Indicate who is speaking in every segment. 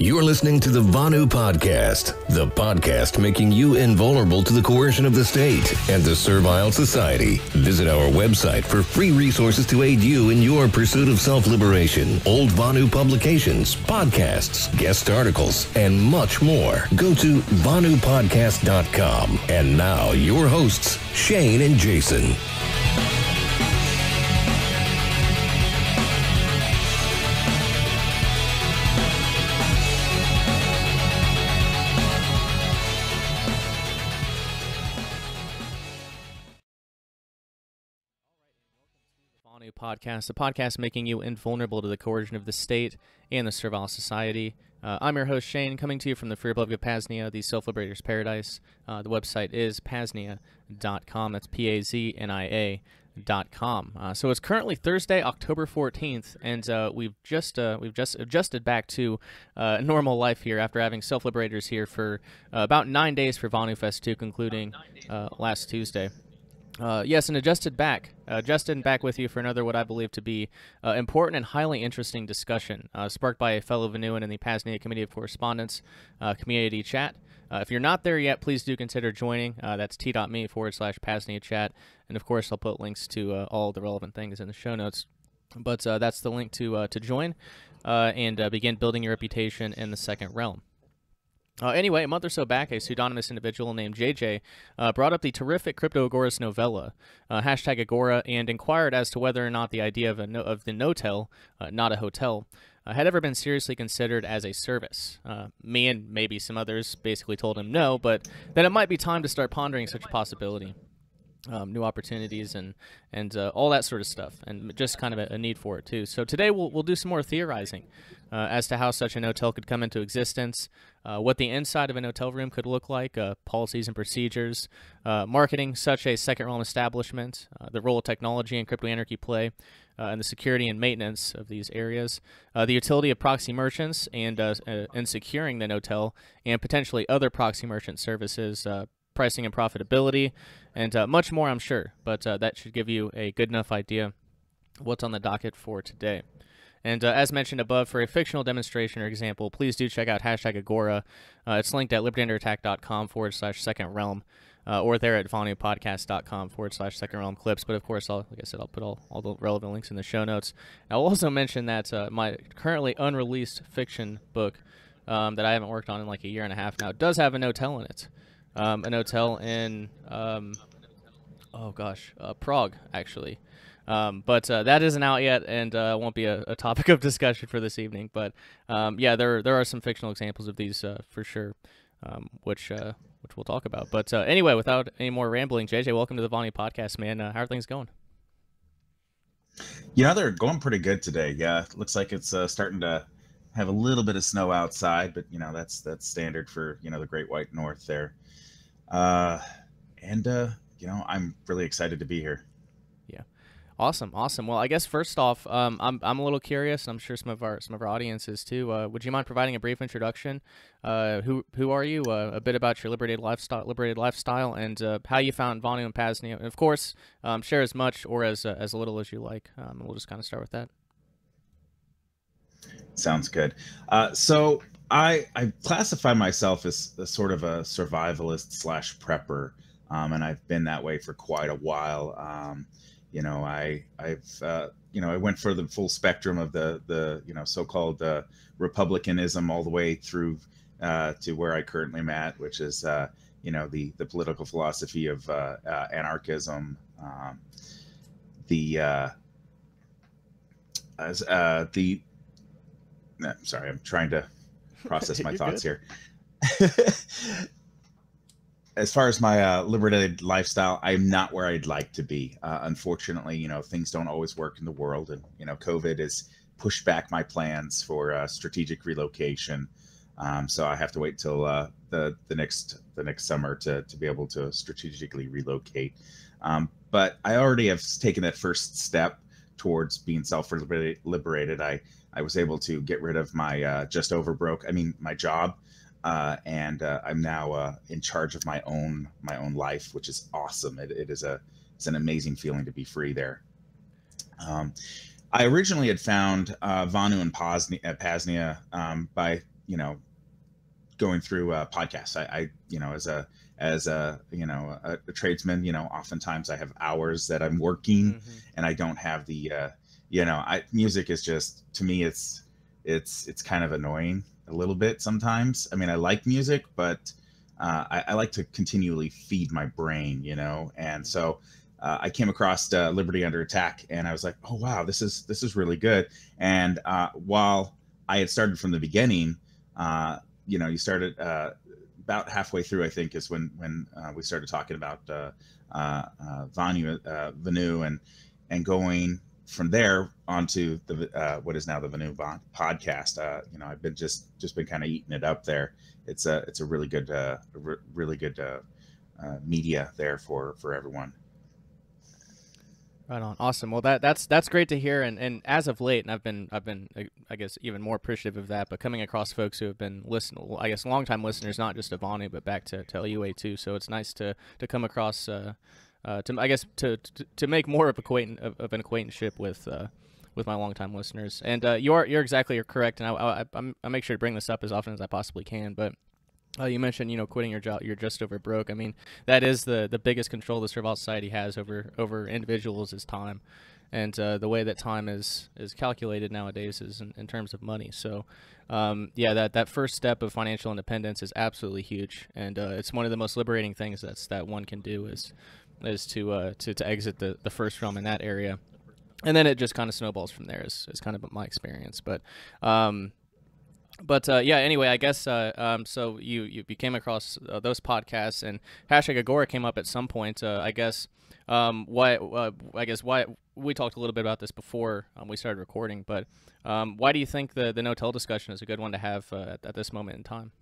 Speaker 1: You're listening to the Vonu Podcast, the podcast making you invulnerable to the coercion of the state and the servile society. Visit our website for free resources to aid you in your pursuit of self liberation, old Vonu publications, podcasts, guest articles, and much more. Go to VonuPodcast.com. And now, your hosts, Shane and Jason.
Speaker 2: Podcast, a podcast making you invulnerable to the coercion of the state and the servile society. Uh, I'm your host, Shane, coming to you from the Free Republic of Paznia, the Self Liberator's Paradise. Uh, the website is paznia.com. That's P A Z N I A. Dot com. Uh, so it's currently Thursday, October 14th, and uh, we've just uh, we've just adjusted back to uh, normal life here after having self liberators here for about nine days for Vonu Fest 2, concluding last Tuesday. Uh, yes, and adjusted back. Uh, Justin back with you for another what I believe to be uh, important and highly interesting discussion, uh, sparked by a fellow Vonuan in the Paznia Committee of Correspondence uh, community chat. Uh, if you're not there yet, please do consider joining. That's t.me forward slash Paznia chat. And of course, I'll put links to all the relevant things in the show notes. But that's the link to, to join and begin building your reputation in the second realm. Uh, anyway, a month or so back, a pseudonymous individual named JJ uh, brought up the terrific Crypto novella, uh, hashtag Agora, and inquired as to whether or not the idea of, a no- of the no-tel, uh, not a hotel, uh, had ever been seriously considered as a service. Uh, me and maybe some others basically told him no, but that it might be time to start pondering such a possibility. Um, new opportunities and and uh, all that sort of stuff, and just kind of a, a, need for it too. So today we'll we'll do some more theorizing uh, as to how such a Notel could come into existence, uh, what the inside of a Notel room could look like, uh, policies and procedures, uh, marketing such a second realm establishment, uh, the role of technology and crypto anarchy play, and the security and maintenance of these areas, the utility of proxy merchants and in securing the Notel and potentially other proxy merchant services pricing and profitability, and uh, much more, I'm sure. But uh, that should give you a good enough idea what's on the docket for today. And uh, as mentioned above, for a fictional demonstration or example, please do check out hashtag Agora. Uh, it's linked at libertyunderattack.com forward slash second realm. Uh, or there at vonupodcast.com forward slash second realm clips. But of course, I'll, like I said, I'll put all, all the relevant links in the show notes. I'll also mention that uh, my currently unreleased fiction book um, that I haven't worked on in like a year and a half now does have a no-tell in it um, a Notel in um, oh gosh, uh, Prague actually. Um, but uh, that isn't out yet, and uh, won't be a, a, topic of discussion for this evening. But um, yeah, there there are some fictional examples of these uh, for sure, um, which uh, which we'll talk about. But uh, anyway, without any more rambling, JJ, welcome to the Vonu Podcast, man. how are things going?
Speaker 3: Yeah, they're going pretty good today. Yeah, looks like it's starting to have a little bit of snow outside, but you know that's that's standard for you know the Great White North there. Uh, and uh, you know, I'm really excited to be here.
Speaker 2: Awesome, awesome. Well, I guess first off, um, I'm I'm a little curious. I'm sure some of our some of our audiences too. Uh, would you mind providing a brief introduction? Uh, who who are you? Uh, a bit about your liberated lifestyle, liberated lifestyle, and uh, how you found Vonu and Paznia. And of course, um, share as much or as uh, as little as you like. Um, we'll just kind of start with that.
Speaker 3: Sounds good. Uh, so I I classify myself as a sort of a survivalist slash prepper, um, and I've been that way for quite a while. You know, I I've uh, you know I went for the full spectrum of the the you know so-called uh, republicanism all the way through uh, to where I currently am at, which is uh, you know the the political philosophy of uh, uh, anarchism, um, the as the sorry, I'm trying to process my thoughts good. here. as far as my uh, liberated lifestyle, I'm not where I'd like to be. Uh, unfortunately, you know, things don't always work in the world, and you know, COVID has pushed back my plans for uh, strategic relocation. Um, so I have to wait till uh, the the next the next summer to to be able to strategically relocate. Um, but I already have taken that first step towards being self liberated. I I was able to get rid of my uh, just over broke. I mean, my job, uh, and uh, I'm now uh, in charge of my own my own life, which is awesome. It, it is a it's an amazing feeling to be free there. Um, I originally had found uh, Vonu and Paznia, uh, Paznia um, by you know, going through uh, podcasts. I, I, you know, as a as a you know a, a, tradesman, you know, oftentimes I have hours that I'm working, mm-hmm. and I don't have the, uh, you know, I music is just to me it's it's it's kind of annoying a little bit sometimes. I mean, I like music, but uh, I, I, like to continually feed my brain, you know, and so. Uh, I came across uh, Liberty Under Attack, and I was like, "Oh wow, this is this is really good." And uh, while I had started from the beginning, uh, you know, you started uh, about halfway through, I think, is when when we started talking about uh, uh, uh Vonu, uh, Vonu, and and going from there onto the uh, what is now the Vonu podcast. Uh, you know, I've been just just been kind of eating it up there. It's a it's a really good uh, really good uh, uh, media there for for everyone.
Speaker 2: Right on. Awesome. Well, that that's that's great to hear. And, and as of late, and I've been I've been I guess even more appreciative of that. But coming across folks who have been listening, I guess longtime listeners, not just to Vonu, but back to, to LUA too. So it's nice to to come across. Uh, to I guess to, to, to make more of of, of an acquaintanceship with uh, with my longtime listeners. And uh, you're you're exactly correct. And I, I I make sure to bring this up as often as I possibly can. But uh, you mentioned, you know, quitting your job. You're just over broke. I mean, that is the the biggest control the Servile Society has over over individuals is time, and uh, the way that time is is calculated nowadays is in, in terms of money. So, um, yeah, that that first step of financial independence is absolutely huge, and uh, it's one of the most liberating things that's that one can do is is to uh, to to exit the the first realm in that area. And then it just kind of snowballs from there. Is, is kind of my experience, but um, but uh, yeah, anyway, I guess uh, um, so. You you came across uh, those podcasts, and hashtag Agora came up at some point. Uh, I guess um, why uh, I guess why we talked a little bit about this before um, we started recording, but um, why do you think the the no tell discussion is a good one to have uh, at, at, this moment in time?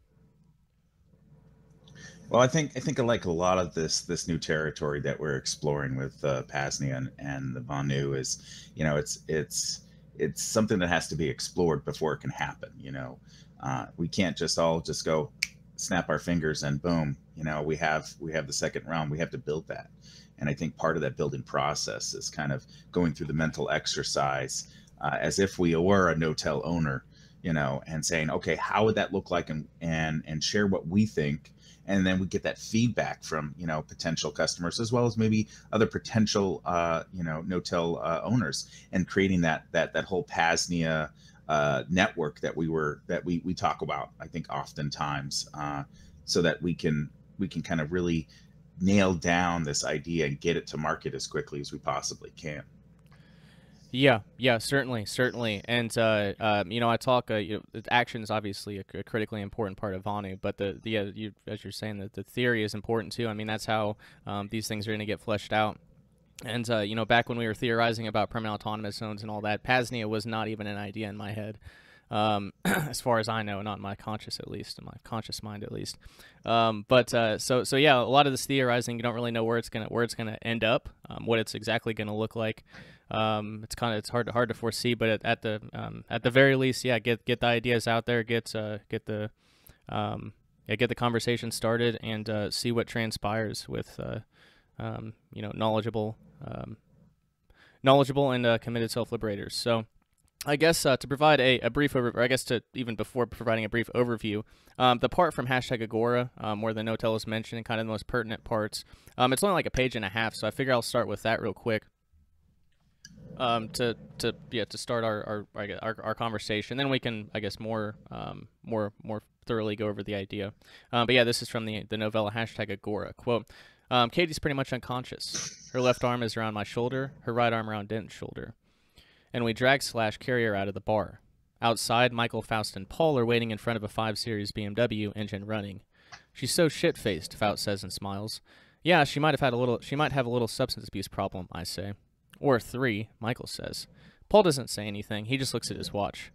Speaker 3: Well, I think I think like a lot of this this new territory that we're exploring with uh, Paznia and, and the Vonu is, you know, it's it's it's something that has to be explored before it can happen. You know, uh, we can't just all just go snap our fingers and boom. You know, we have we have the second realm. We have to build that, and I think part of that building process is kind of going through the mental exercise uh, as if we were a no-tell owner. You know, and saying, okay, how would that look like, and and and share what we think and then we get that feedback from you know potential customers as well as maybe other potential uh, you know no-tell uh, owners and creating that that that whole Paznia uh, network that we were that we we talk about I think oftentimes uh, so that we can we can kind of really nail down this idea and get it to market as quickly as we possibly can.
Speaker 2: Yeah, yeah, certainly, certainly, and uh, uh, you know, I talk. Uh, you know, action is obviously a, a, critically important part of Vonu, but the the uh, you, as you're saying, that the theory is important too. I mean, that's how um, these things are going to get fleshed out. And uh, you know, back when we were theorizing about permanent autonomous zones and all that, Paznia was not even an idea in my head, um, as far as I know, not in my conscious at least, in my conscious mind at least. Um, but uh, so so yeah, a lot of this theorizing, you don't really know where it's gonna where it's gonna end up, um, what it's exactly gonna look like. Um, it's kind of it's hard to hard to foresee, but at, at the um, at the very least, yeah, get get the ideas out there, get uh, get the um, yeah, get the conversation started, and uh, see what transpires with uh, um, you know knowledgeable um, knowledgeable and uh, committed self liberators. So. I guess uh, to provide a, a brief overview, I guess to even before providing a brief overview, um, the part from hashtag Agora, where the no-tell is mentioned, kind of the most pertinent parts, it's only like a page and a half, so I figure I'll start with that real quick um, to to yeah to start our our, our our conversation. Then we can I guess more um, more more thoroughly go over the idea. Um, but yeah, this is from the the novella hashtag Agora quote. Um, Katie's pretty much unconscious. Her left arm is around my shoulder, her right arm around Dent's shoulder, and we drag slash carry her out of the bar. Outside, Michael, Faust, and Paul are waiting in front of a 5 Series BMW engine running. She's so shit faced, Faust says and smiles. Yeah, she might have had a little she might have a little substance abuse problem, I say. Or three, Michael says. Paul doesn't say anything. He just looks at his watch.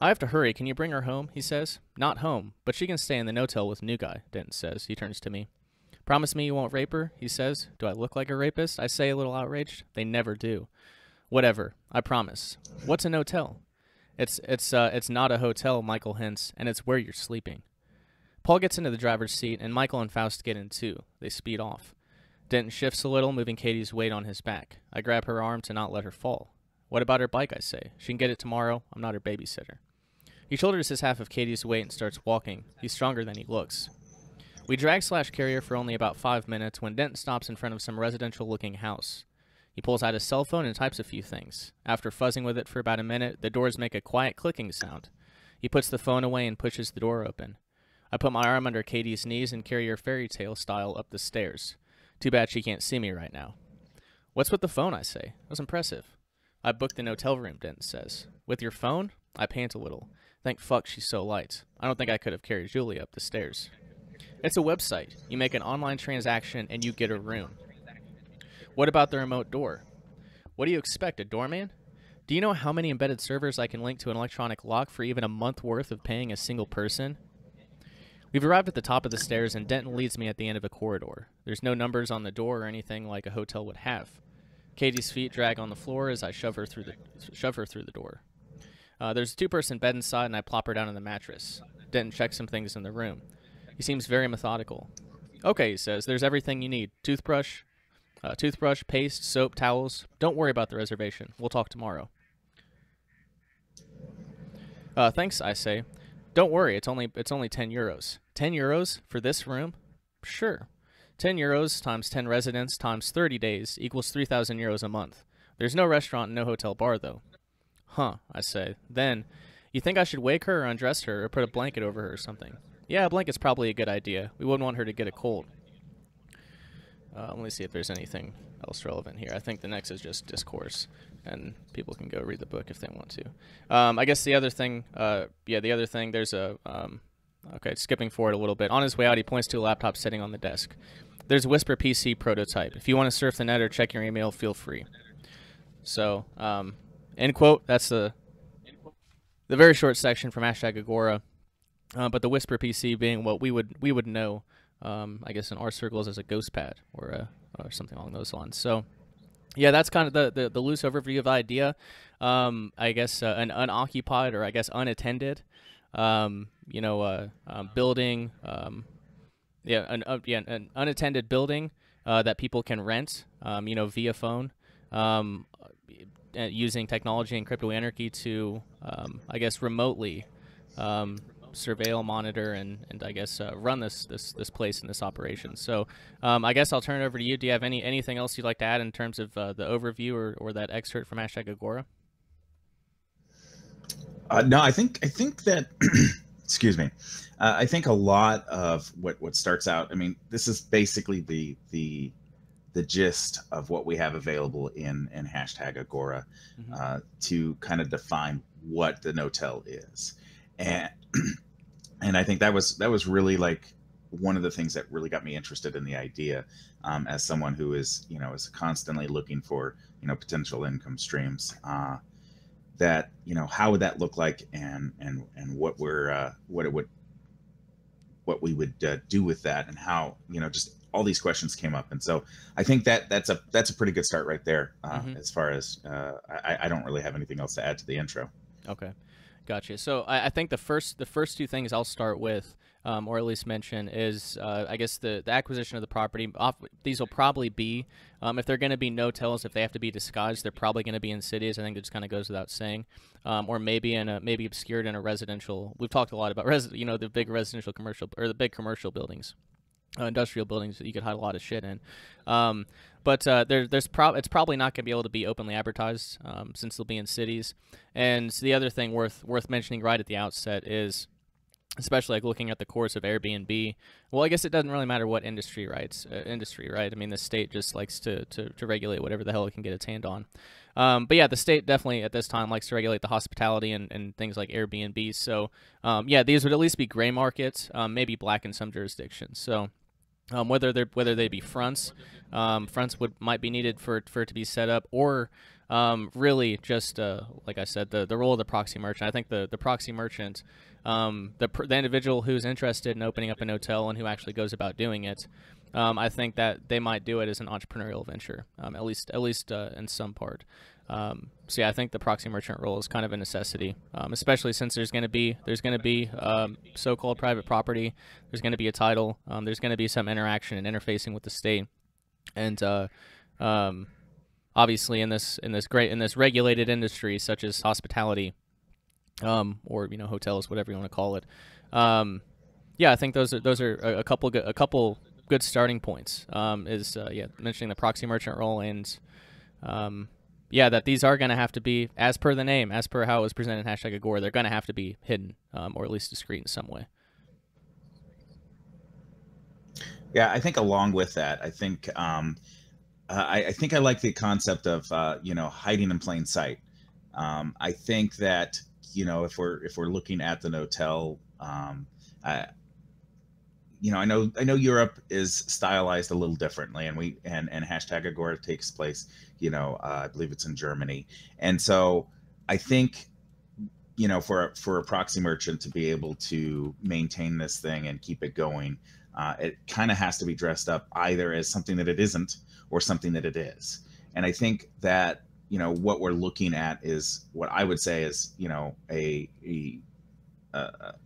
Speaker 2: I have to hurry. Can you bring her home? He says. Not home, but she can stay in the no-tell with new guy, Denton says. He turns to me. Promise me you won't rape her? He says. Do I look like a rapist? I say, a little outraged. They never do. Whatever. I promise. What's a no-tell? It's it's uh it's not a hotel, Michael hints, and it's where you're sleeping. Paul gets into the driver's seat, and Michael and Faust get in too. They speed off. Denton shifts a little, moving Katie's weight on his back. I grab her arm to not let her fall. What about her bike, I say. She can get it tomorrow. I'm not her babysitter. He shoulders his half of Katie's weight and starts walking. He's stronger than he looks. We drag Slash Carrier for only about five minutes when Denton stops in front of some residential looking house. He pulls out his cell phone and types a few things. After fuzzing with it for about a minute, the doors make a quiet clicking sound. He puts the phone away and pushes the door open. I put my arm under Katie's knees and carry her fairy tale style up the stairs. Too bad she can't see me right now. What's with the phone, I say. That was impressive. I booked a Notel room, Denton says. With your phone? I pant a little. Thank fuck she's so light. I don't think I could have carried Julie up the stairs. It's a website. You make an online transaction and you get a room. What about the remote door? What do you expect, a doorman? Do you know how many embedded servers I can link to an electronic lock for even a month worth of paying a single person? We've arrived at the top of the stairs and Denton leads me at the end of a corridor. There's no numbers on the door or anything like a hotel would have. Katie's feet drag on the floor as I shove her through the shove her through the door. Uh, there's a two-person bed inside, and I plop her down on the mattress. Denton checks some things in the room. He seems very methodical. Okay, he says, there's everything you need. Toothbrush, uh, toothbrush, paste, soap, towels. Don't worry about the reservation. We'll talk tomorrow. Uh, thanks, I say. Don't worry, it's only it's only 10 euros. 10 euros for this room? Sure. 10 euros times 10 residents times 30 days equals 3,000 euros a month. There's no restaurant, and no hotel bar, though. Huh, I say. Then, you think I should wake her or undress her or put a blanket over her or something? Yeah, a blanket's probably a good idea. We wouldn't want her to get a cold. Uh, let me see if there's anything else relevant here. I think the next is just discourse, and people can go read the book if they want to. Um, I guess the other thing, uh, yeah, the other thing, there's a, um, okay, skipping forward a little bit. On his way out, he points to a laptop sitting on the desk. There's Whisper PC prototype. If you want to surf the net or check your email, feel free. So, um, End quote. That's the the very short section from hashtag Agora. Uh, but the Whisper PC being what we would we would know, um, I guess in our circles as a ghost pad or a, or something along those lines. So, yeah, that's kind of the, the, the loose overview of the idea. Um, I guess uh, an unoccupied or I guess unattended, um, you know, uh, um, building, um, yeah, an uh, yeah an unattended building uh, that people can rent, um, you know, via phone. Um, uh, using technology and crypto anarchy to, I guess, remotely surveil, monitor, and, and I guess uh, run this, this this place and this operation. So um, I guess I'll turn it over to you. Do you have any anything else you'd like to add in terms of uh, the overview or, or that excerpt from hashtag Agora?
Speaker 3: Uh, no, I think I think that excuse me. Uh, I think a lot of what what starts out. I mean, this is basically the the the gist of what we have available in in hashtag Agora mm-hmm. uh, to kind of define what the Notel is, and and I think that was that was really like one of the things that really got me interested in the idea um, as someone who is you know is constantly looking for you know potential income streams uh, that you know how would that look like and and and what we're uh, what it would what we would uh, do with that and how you know just all these questions came up, and so I think that that's a that's a pretty good start right there. Uh, mm-hmm. As far as uh, I, I don't really have anything else to add to the intro.
Speaker 2: Okay, gotcha. So I, I think the first the first two things I'll start with. Um, or at least mention is uh, I guess the, the acquisition of the property. Off, these will probably be um, if they're going to be no-tells, if they have to be disguised, they're probably going to be in cities. I think it just kind of goes without saying, um, or maybe in a maybe obscured in a residential. We've talked a lot about res, you know the big residential commercial or the big commercial buildings uh, industrial buildings that you could hide a lot of shit in. Um, but uh, there, there's pro- it's probably not going to be able to be openly advertised um, since they'll be in cities. And the other thing worth worth mentioning right at the outset is, especially like looking at the course of Airbnb. Well, I guess it doesn't really matter what industry, right? Uh, industry, right? I mean, the state just likes to, to, to regulate whatever the hell it can get its hand on. Um, but yeah, the state definitely at this time likes to regulate the hospitality and, and things like Airbnb. So um, yeah, these would at least be gray markets, um, maybe black in some jurisdictions. So um, whether they whether they be fronts, um, fronts would might be needed for for it to be set up, or um, really just uh, like I said, the the role of the proxy merchant. I think the the proxy merchant, um, the the individual who's interested in opening up a Notel and who actually goes about doing it, um, I think that they might do it as an entrepreneurial venture, um, at least at least uh, in some part. Um, so yeah, I think the proxy merchant role is kind of a necessity, um, especially since there's going to be there's going to be um, so-called private property. There's going to be a title. Um, there's going to be some interaction and interfacing with the state, and uh, um, obviously in this in this great in this regulated industry such as hospitality, um, or you know hotels, whatever you want to call it. Yeah, I think those are those are a, couple good, a couple good starting points. Is uh, yeah mentioning the proxy merchant role and yeah that these are going to have to be as per the name, as per how it was presented hashtag Agora, they're going to have to be hidden um, or at least discreet in some way.
Speaker 3: Yeah, I think along with that, I think um, uh, I, I, think I like the concept of uh, you know hiding in plain sight. Um, I think that you know if we're if we're looking at the Notel, um, you know I know I know Europe is stylized a little differently, and we and and hashtag Agora takes place. You know, uh, I believe it's in Germany, and so I think you know for for a proxy merchant to be able to maintain this thing and keep it going uh, it kind of has to be dressed up either as something that it isn't or something that it is. And I think that you know what we're looking at is what I would say is you know a a,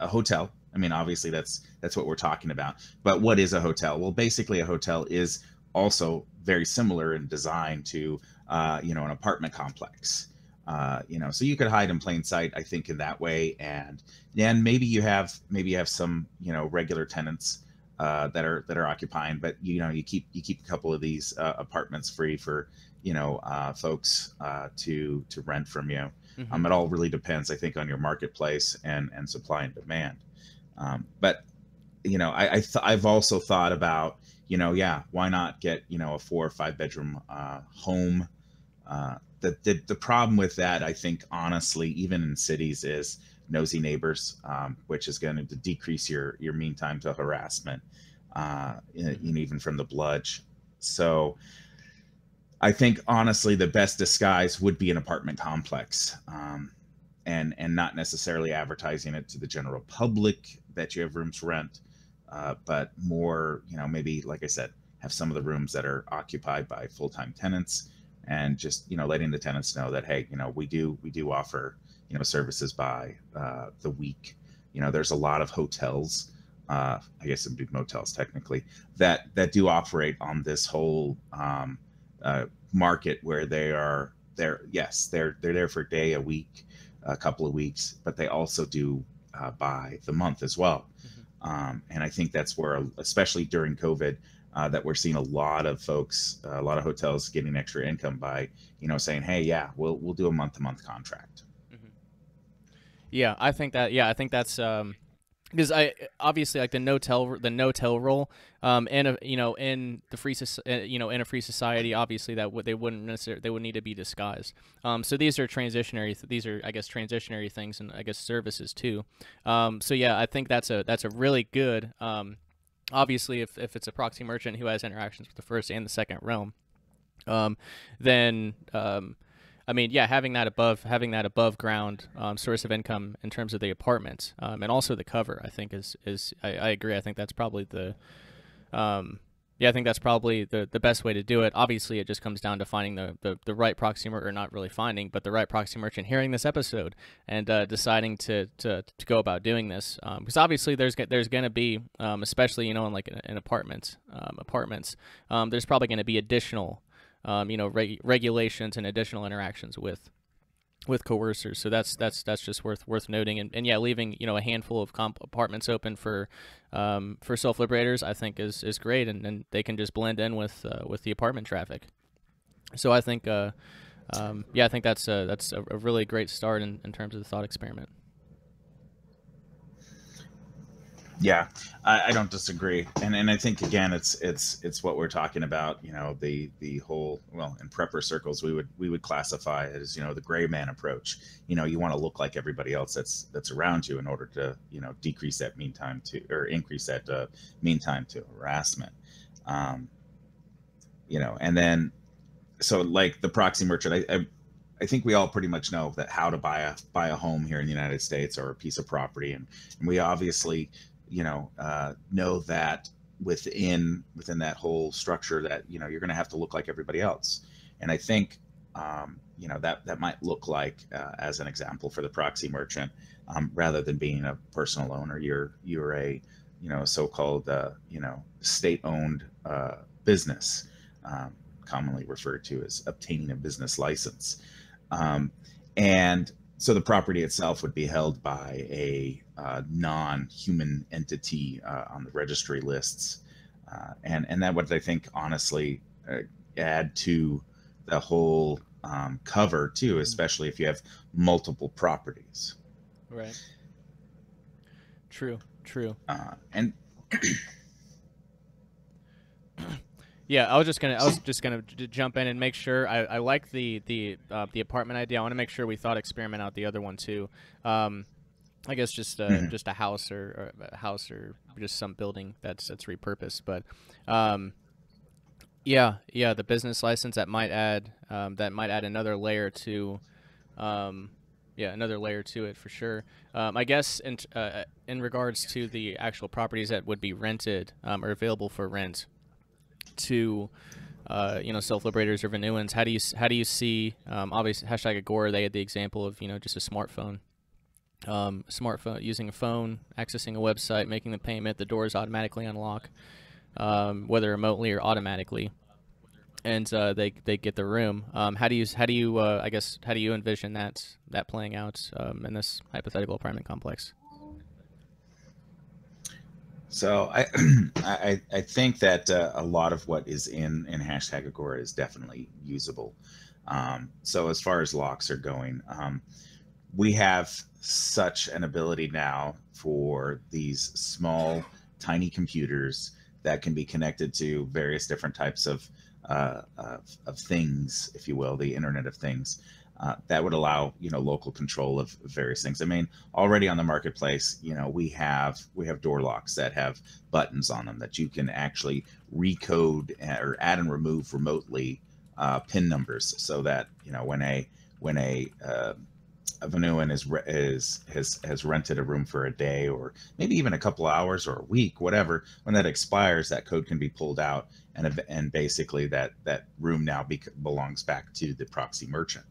Speaker 3: a hotel. I mean, obviously that's that's what we're talking about. But what is a hotel? Well, basically, a hotel is also very similar in design to uh, you know an apartment complex. Uh, you know, so you could hide in plain sight, I think, in that way, and then maybe you have maybe you have some you know regular tenants uh, that are that are occupying, but you know you keep you keep a couple of these uh, apartments free for you know uh, folks uh, to to rent from you. Mm-hmm. Um, it all really depends, I think, on your marketplace and and supply and demand. Um, but you know, I, I I've also thought about you know, yeah, why not get you know a four or five bedroom uh, home? Uh, the, the the problem with that, I think, honestly, even in cities, is nosy neighbors, um, which is going to decrease your your mean time to harassment, uh, mm-hmm. even from the bludge. So, I think honestly, the best disguise would be an apartment complex, um, and and not necessarily advertising it to the general public that you have rooms to rent, uh, but more, you know, maybe like I said, have some of the rooms that are occupied by full time tenants, and just you know letting the tenants know that hey, you know, we do we do offer you know services by uh, the week. You know, there's a lot of hotels, uh, I guess it'd motels technically, that that do operate on this whole um, uh, market where they are there. Yes, they're they're there for a day, a week, a couple of weeks, but they also do uh, by the month as well. Mm-hmm. Um, and I think that's where, especially during COVID, uh, that we're seeing a lot of folks, uh, a lot of hotels getting extra income by, you know, saying, "Hey, yeah, we'll we'll do a month to month contract."
Speaker 2: Yeah, I think that. Yeah, I think that's um, because I obviously like the no tell the no tell role um and a, you know in the free uh, you know in a free society obviously that would they wouldn't necessarily they would need to be disguised. Um so these are transitionary these are I guess transitionary things and I guess services too. Um so yeah I think that's a that's a really good um obviously if if it's a proxy merchant who has interactions with the first and the second realm um then um I mean, yeah, having that above having that above ground um, source of income in terms of the apartments um, and also the cover, I think is is I, I agree. I think that's probably the um, yeah, I think that's probably the, the best way to do it. Obviously, it just comes down to finding the, the, the right proxy merchant, or not really finding, but the right proxy merchant hearing this episode and uh, deciding to, to, to go about doing this. Because um, obviously, there's there's going to be, um, especially you know in like in apartments, um, apartments, um, there's probably going to be additional um, you know, reg- regulations and additional interactions with with coercers. So that's that's that's just worth worth noting. And, and yeah, leaving you know a handful of comp- apartments open for um, for self liberators, I think is is great, and, and they can just blend in with uh, with the apartment traffic. So I think, uh, um, yeah, I think that's a, that's a, a really great start in, in terms of the thought experiment.
Speaker 3: Yeah, I, I, don't disagree, and and I think again, it's it's it's what we're talking about. You know, the the whole well in prepper circles, we would we would classify as you know the gray man approach. You know, you want to look like everybody else that's that's around you in order to you know decrease that mean time to or increase that uh, mean time to harassment. Um, you know, and then so like the proxy merchant, I, I I think we all pretty much know that how to buy a buy a home here in the United States or a piece of property, and, and we obviously you know uh, know that within within that whole structure that you know you're going to have to look like everybody else. And i think um, you know that that might look like uh, as an example for the proxy merchant um, rather than being a personal owner you're you're a you know so-called uh, you know state-owned uh, business um, commonly referred to as obtaining a business license. Um, and so the property itself would be held by a uh, non-human entity uh, on the registry lists, uh, and and that would I think honestly uh, add to the whole um, cover too, mm-hmm. especially if you have multiple properties.
Speaker 2: Right. True. True.
Speaker 3: Uh, and
Speaker 2: Yeah, I was just gonna I was just gonna j- jump in and make sure I, I like the the uh, the apartment idea. I want to make sure we thought experiment out the other one too. Um, I guess just a, mm-hmm. just a house or, or, a house or just some building that's that's repurposed. But um, yeah, yeah, the business license that might add um, that might add another layer to um, yeah another layer to it for sure. Um, I guess in uh, in regards to the actual properties that would be rented um, or available for rent to uh, you know self liberators or Vonuans. how do you how do you see um, obviously hashtag Agora? They had the example of you know just a smartphone, um, smartphone using a phone, accessing a website, making the payment, the doors automatically unlock, um, whether remotely or automatically, and uh, they they get the room. Um, how do you how do you uh, I guess how do you envision that that playing out um, in this hypothetical apartment complex?
Speaker 3: So I, I, I think that uh, a lot of what is in in hashtag Agora is definitely usable. Um, so as far as locks are going, um, we have such an ability now for these small, tiny computers that can be connected to various different types of uh, of, of things, if you will, the Internet of Things uh, that would allow you know local control of various things. I mean, already on the marketplace, you know, we have we have door locks that have buttons on them that you can actually recode or add and remove remotely uh, pin numbers, so that you know when a when a uh, a Vonuan is is has has rented a room for a day or maybe even a couple hours or a week, whatever. When that expires, that code can be pulled out, and and basically that that room now be, belongs back to the proxy merchant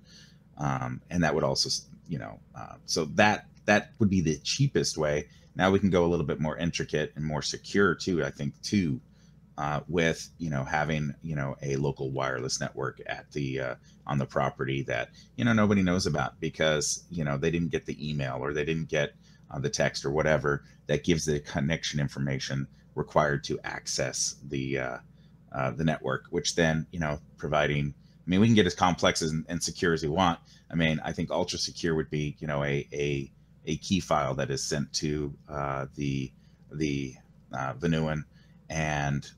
Speaker 3: um, and that would also you know uh, so that that would be the cheapest way. Now we can go a little bit more intricate and more secure too i think too uh, with you know having you know a local wireless network at the uh, on the property that you know nobody knows about because you know they didn't get the email or they didn't get uh, the text or whatever that gives the connection information required to access the uh, uh, the network which then you know providing I mean, we can get as complex and, and secure as we want. I mean, I think ultra secure would be, you know, a a, a key file that is sent to uh, the the uh, Vonuan, and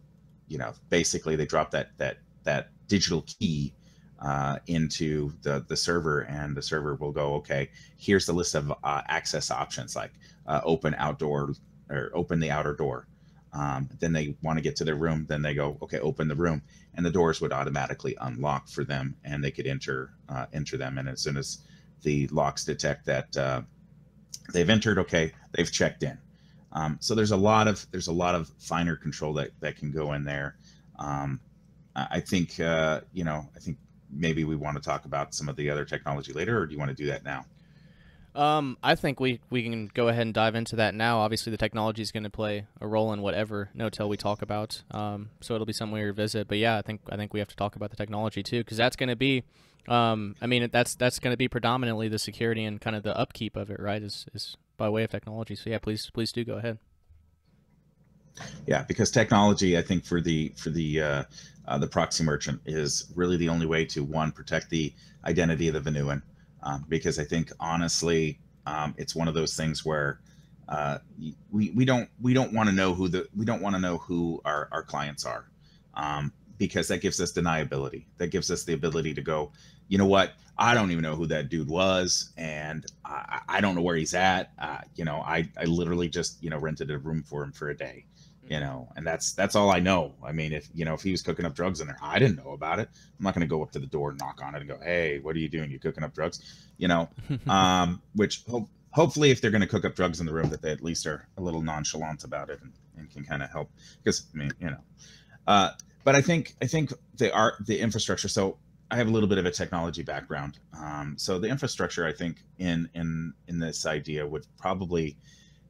Speaker 3: you know, basically they drop that that that digital key uh, into the the server, and the server will go, okay, here's the list of uh, access options like uh, open outdoor or open the outer door. Um, then they want to get to their room. Then they go, okay, open the room, and the doors would automatically unlock for them, and they could enter uh, enter them. And as soon as the locks detect that uh, they've entered, okay, they've checked in. Um, so there's a lot of there's a lot of finer control that that can go in there. Um, I think uh, you know I think maybe we want to talk about some of the other technology later, or do you want to do that now?
Speaker 2: Um, I think we, we can go ahead and dive into that now. Obviously, the technology is going to play a role in whatever Notel we talk about. Um, so it'll be something we revisit. But yeah, I think I think we have to talk about the technology too, because that's going to be, um, I mean, that's that's going to be predominantly the security and kind of the upkeep of it, right? Is is by way of technology. So yeah, please please do go ahead.
Speaker 3: Yeah, because technology, I think for the for the uh, uh, the proxy merchant is really the only way to one protect the identity of the Vonuan um, because I think honestly, um, it's one of those things where uh, we we don't we don't want to know who the we don't want to know who our our clients are um, because that gives us deniability. That gives us the ability to go, you know what? I don't even know who that dude was, and I, I don't know where he's at. Uh, you know, I I literally just you know rented a room for him for a day you know and that's that's all i know. I mean if you know if he was cooking up drugs in there i didn't know about it. I'm not going to go up to the door knock on it and go hey what are you doing? You cooking up drugs? You know um which hope hopefully if they're going to cook up drugs in the room that they at least are a little nonchalant about it and, and can kind of help. Because i mean you know uh but i think i think the art the infrastructure so i have a little bit of a technology background. Um so the infrastructure i think in in in this idea would probably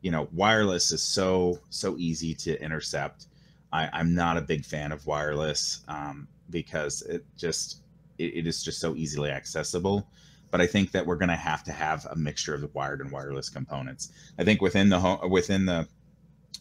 Speaker 3: you know, wireless is so so easy to intercept. I, I'm not a big fan of wireless um, because it just it, it is just so easily accessible. but I think that we're going to have to have a mixture of the wired and wireless components. I think within the home, within the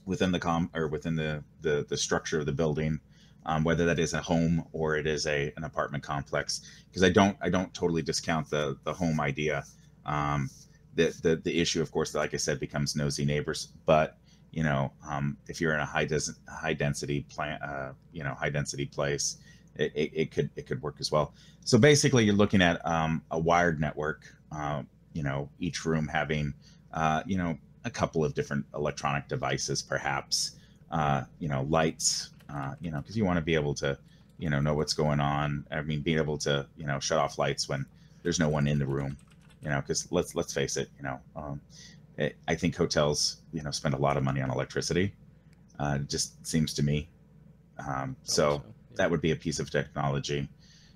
Speaker 3: within the com or within the the, the structure of the building, um, whether that is a home or it is a an apartment complex, because I don't I don't totally discount the the home idea. Um, the, the the issue, of course, like I said, becomes nosy neighbors. But you know, um, if you're in a high des- high density plant, uh, you know, high density place, it, it, it, could it could work as well. So basically, you're looking at um, a wired network. Uh, you know, each room having uh, you know a couple of different electronic devices, perhaps. Uh, you know, lights. Uh, you know, because you want to be able to you know know what's going on. I mean, being able to you know shut off lights when there's no one in the room. You know, because let's let's face it. You know, um, it, I think hotels you know spend a lot of money on electricity. Uh, it just seems to me. Um, so that would be a piece of technology.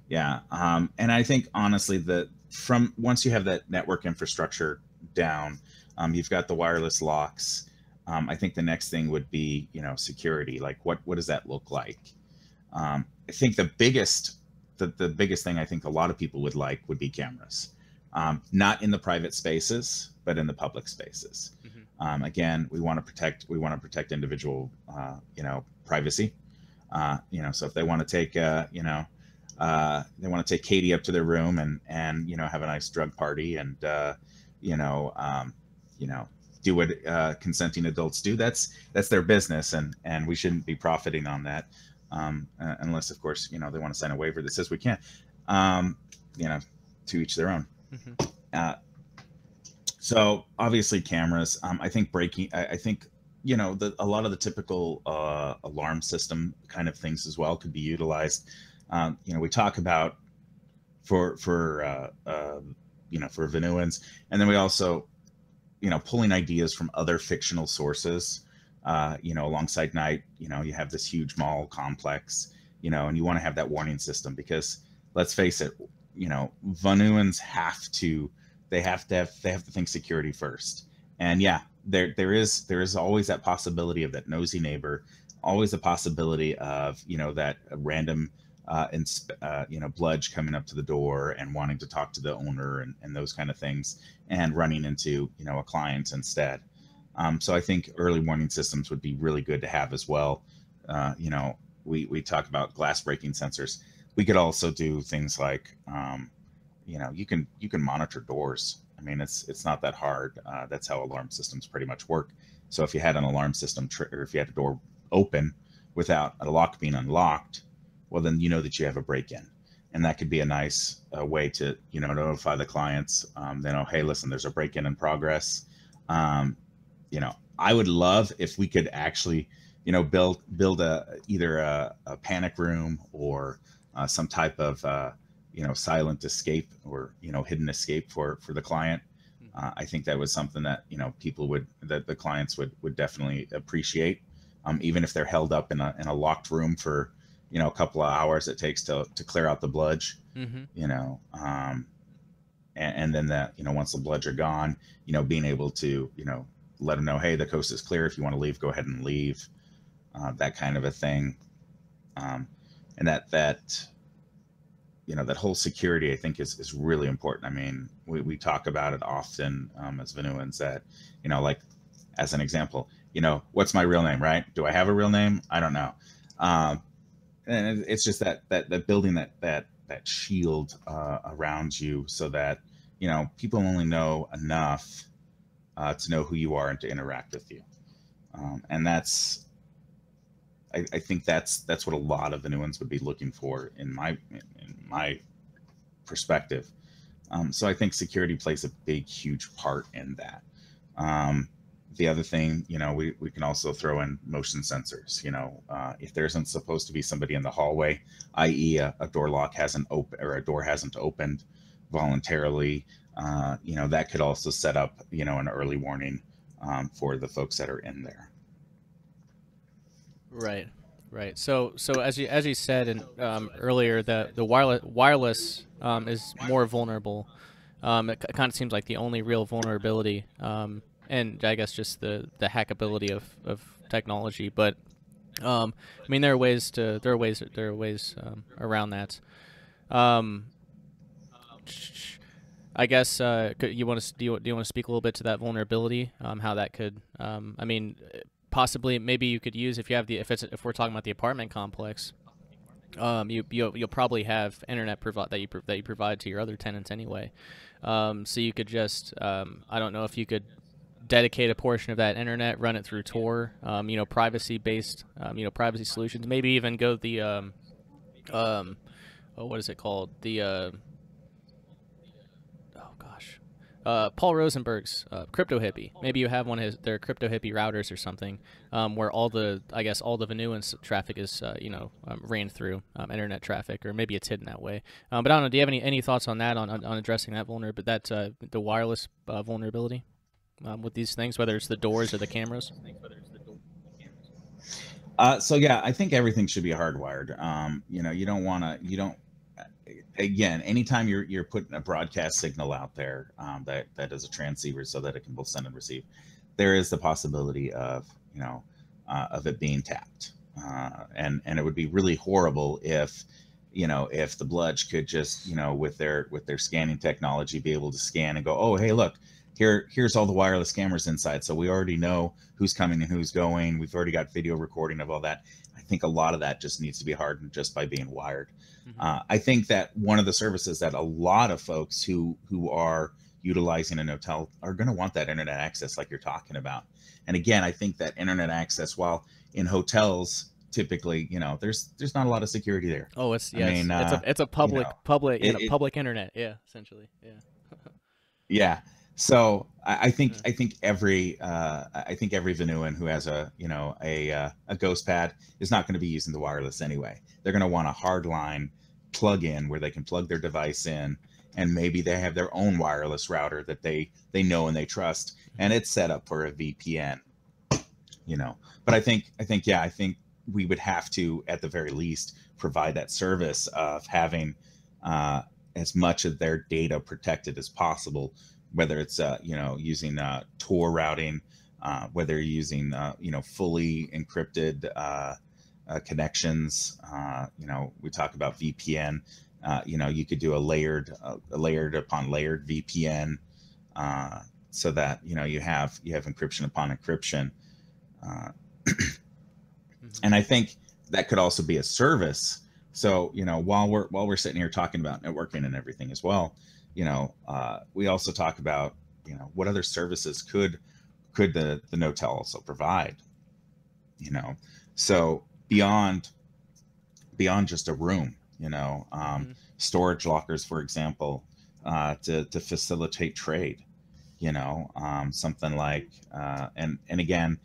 Speaker 3: Yeah. Um, and I think honestly that from once you have that network infrastructure down, um, you've got the wireless locks. Um, I think the next thing would be, you know, security. Like what, what does that look like? Um, I think the biggest, the, the biggest thing I think a lot of people would like would be cameras. Um, not in the private spaces, but in the public spaces. Mm-hmm. Um, again, we want to protect, we want to protect individual, uh, you know, privacy. Uh, you know, so if they want to take, uh, you know, uh, they want to take Katie up to their room and and you know have a nice drug party and uh, you know um, you know do what uh, consenting adults do. That's that's their business, and and we shouldn't be profiting on that, um, unless of course you know they want to sign a waiver that says we can't. Um, you know, to each their own. Mm-hmm. Uh, so obviously cameras. Um, I think breaking. I, I think you know the, a lot of the typical uh, alarm system kind of things as well could be utilized um, you know we talk about for for uh, uh, you know for Vonuans, and then we also you know pulling ideas from other fictional sources uh, you know Alongside Night you know you have this huge mall complex you know and you want to have that warning system because let's face it you know Vonuans have to they have to have they have to think security first and yeah there there is there is always that possibility of that nosy neighbor, always the possibility of you know that random uh, insp- uh, you know bludge coming up to the door and wanting to talk to the owner and, and those kind of things and running into you know a client instead. Um, so I think early warning systems would be really good to have as well. Uh, you know, we we talk about glass breaking sensors. We could also do things like, um, you know, you can you can monitor doors I mean, it's it's not that hard. Uh, that's how alarm systems pretty much work. So if you had an alarm system or if you had a door open without a lock being unlocked, well, then you know that you have a break-in, and that could be a nice uh, way to you know notify the clients. Um, they know, hey, listen, there's a break-in in progress. Um, you know, I would love if we could actually, you know, build build a either a, a panic room or uh, some type of uh, you know silent escape or you know hidden escape for for the client mm-hmm. uh, i think that was something that you know people would that the clients would would definitely appreciate um, even if they're held up in a, in a locked room for you know a couple of hours it takes to to clear out the bludge mm-hmm. you know um, and, and then that you know once the bludge are gone you know being able to you know let them know hey the coast is clear if you want to leave go ahead and leave uh, that kind of a thing um, and that that you know that whole security i think is, is really important. I mean we, we talk about it often um, as Vonuans that you know like as an example you know what's my real name right? Do i have a real name? I don't know. Um, and it's just that that that building that that that shield uh, around you so that you know people only know enough uh, to know who you are and to interact with you. Um, and that's I, I, think that's that's what a lot of the new ones would be looking for in my in my perspective. Um, so I think security plays a big, huge part in that. Um, the other thing, you know, we, we can also throw in motion sensors. You know, uh, if there isn't supposed to be somebody in the hallway, i.e., a, a door lock hasn't opened or a door hasn't opened voluntarily, uh, you know, that could also set up, you know, an early warning um, for the folks that are in there.
Speaker 2: Right. Right. So, so as you as you said in, um, earlier, the the wireless wireless um, is more vulnerable. Um, it kind of seems like the only real vulnerability, um, and I guess just the the hackability of, of technology. But um, I mean, there are ways to there are ways there are ways um, around that. I guess uh, could, you want to do you, do you want to speak a little bit to that vulnerability? Um, how that could, um, I mean, possibly maybe you could use if you have the if it's if we're talking about the apartment complex, um, you you'll, you'll probably have internet provide that you that you provide to your other tenants anyway. Um, so you could just um, I don't know if you could dedicate a portion of that internet, run it through Tor, um, you know, privacy based, um, you know, privacy solutions. Maybe even go the um, um, oh, what is it called? The uh, oh gosh, uh, Paul Rosenberg's uh, crypto hippie. Maybe you have one of his their crypto hippie routers or something, um, where all the I guess all the Vonuans' traffic is uh, you know um, ran through um, internet traffic, or maybe it's hidden that way. Um, but I don't know. Do you have any, any thoughts on that on, on, on addressing that vulnerability? That uh, the wireless uh, vulnerability um, with these things, whether it's the doors or the cameras.
Speaker 3: Uh, so yeah, I think everything should be hardwired. Um, you know, you don't want to, you don't. Again, anytime you're you're putting a broadcast signal out there um, that that is a transceiver, so that it can both send and receive, there is the possibility of you know uh, of it being tapped, uh, and and it would be really horrible if you know if the bludge could just you know with their with their scanning technology be able to scan and go, oh hey look, here here's all the wireless cameras inside so we already know who's coming and who's going. We've already got video recording of all that. I think a lot of that just needs to be hardened just by being wired mm-hmm. uh, i think that one of the services that a lot of folks who who are utilizing a Notel are going to want that internet access like you're talking about. And again i think that internet access while in hotels typically you know there's there's not a lot of security there.
Speaker 2: Oh it's yeah I mean, it's, uh, a, it's a public you know, public it, it, public internet. Yeah essentially. Yeah.
Speaker 3: Yeah so I, I think I think every uh, I think every Vonuan who has a you know a uh, a ghost pad is not going to be using the wireless anyway. They're going to want a hard line plug in where they can plug their device in and maybe they have their own wireless router that they they know and they trust and it's set up for a VPN you know. But I think I think yeah I think we would have to at the very least provide that service of having uh, as much of their data protected as possible whether it's uh, you know using uh, Tor routing, uh, whether you're using uh, you know fully encrypted uh, uh, connections. you know, we talk about VPN. you know, you could do a layered, a layered upon layered VPN, so that you know you have you have encryption upon encryption. and I think that could also be a service. So you know, while we're while we're sitting here talking about networking and everything as well, you know, uh, we also talk about, you know, what other services could could the the Notel also provide, you know, so beyond beyond just a room, you know, um, mm-hmm. storage lockers, for example, uh, to to facilitate trade, you know, um, something like, uh, and and again,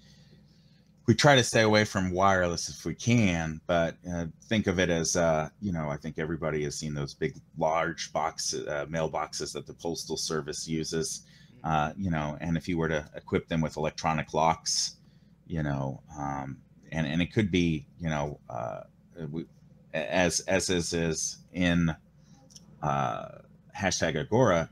Speaker 3: we try to stay away from wireless if we can, but uh, think of it as, uh, you know, I think everybody has seen those big, large box uh, mailboxes that the postal service uses, mm-hmm. uh, you know, and if you were to equip them with electronic locks, you know, um, and and it could be, you know, uh, we, as as is is in uh, hashtag Agora,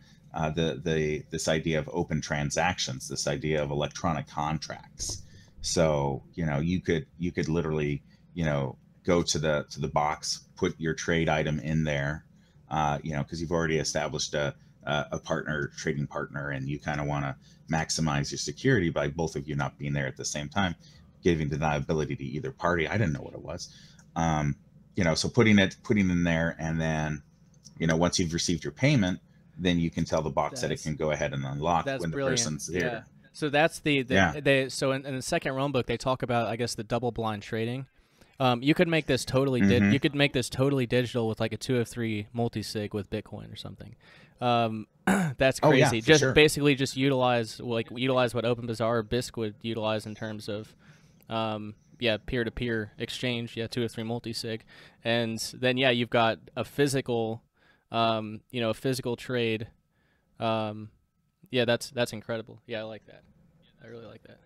Speaker 3: the the this idea of open transactions, this idea of electronic contracts so, you know, you could you could literally, you know, go to the to the box, put your trade item in there, uh, you know, because you've already established a a partner trading partner, and you kind of want to maximize your security by both of you not being there at the same time, giving deniability to either party. I didn't know what it was, um, you know. So putting it putting in there, and then, you know, once you've received your payment, then you can tell the box that's, that it can go ahead and unlock when the brilliant. person's there.
Speaker 2: So that's the, the yeah. They, so in, in, the second Realm book, they talk about I guess the double blind trading. Um, you could make this totally di- mm-hmm. you could make this totally digital with like a two of three multi sig with Bitcoin or something. Um, that's crazy. Oh, yeah, just sure. basically just utilize like utilize what OpenBazaar or Bisq would utilize in terms of um, yeah peer to peer exchange. Yeah, two or three multi sig, and then yeah you've got a physical um, you know a physical trade. Um, yeah, that's that's incredible. Yeah, I like that. I really like that.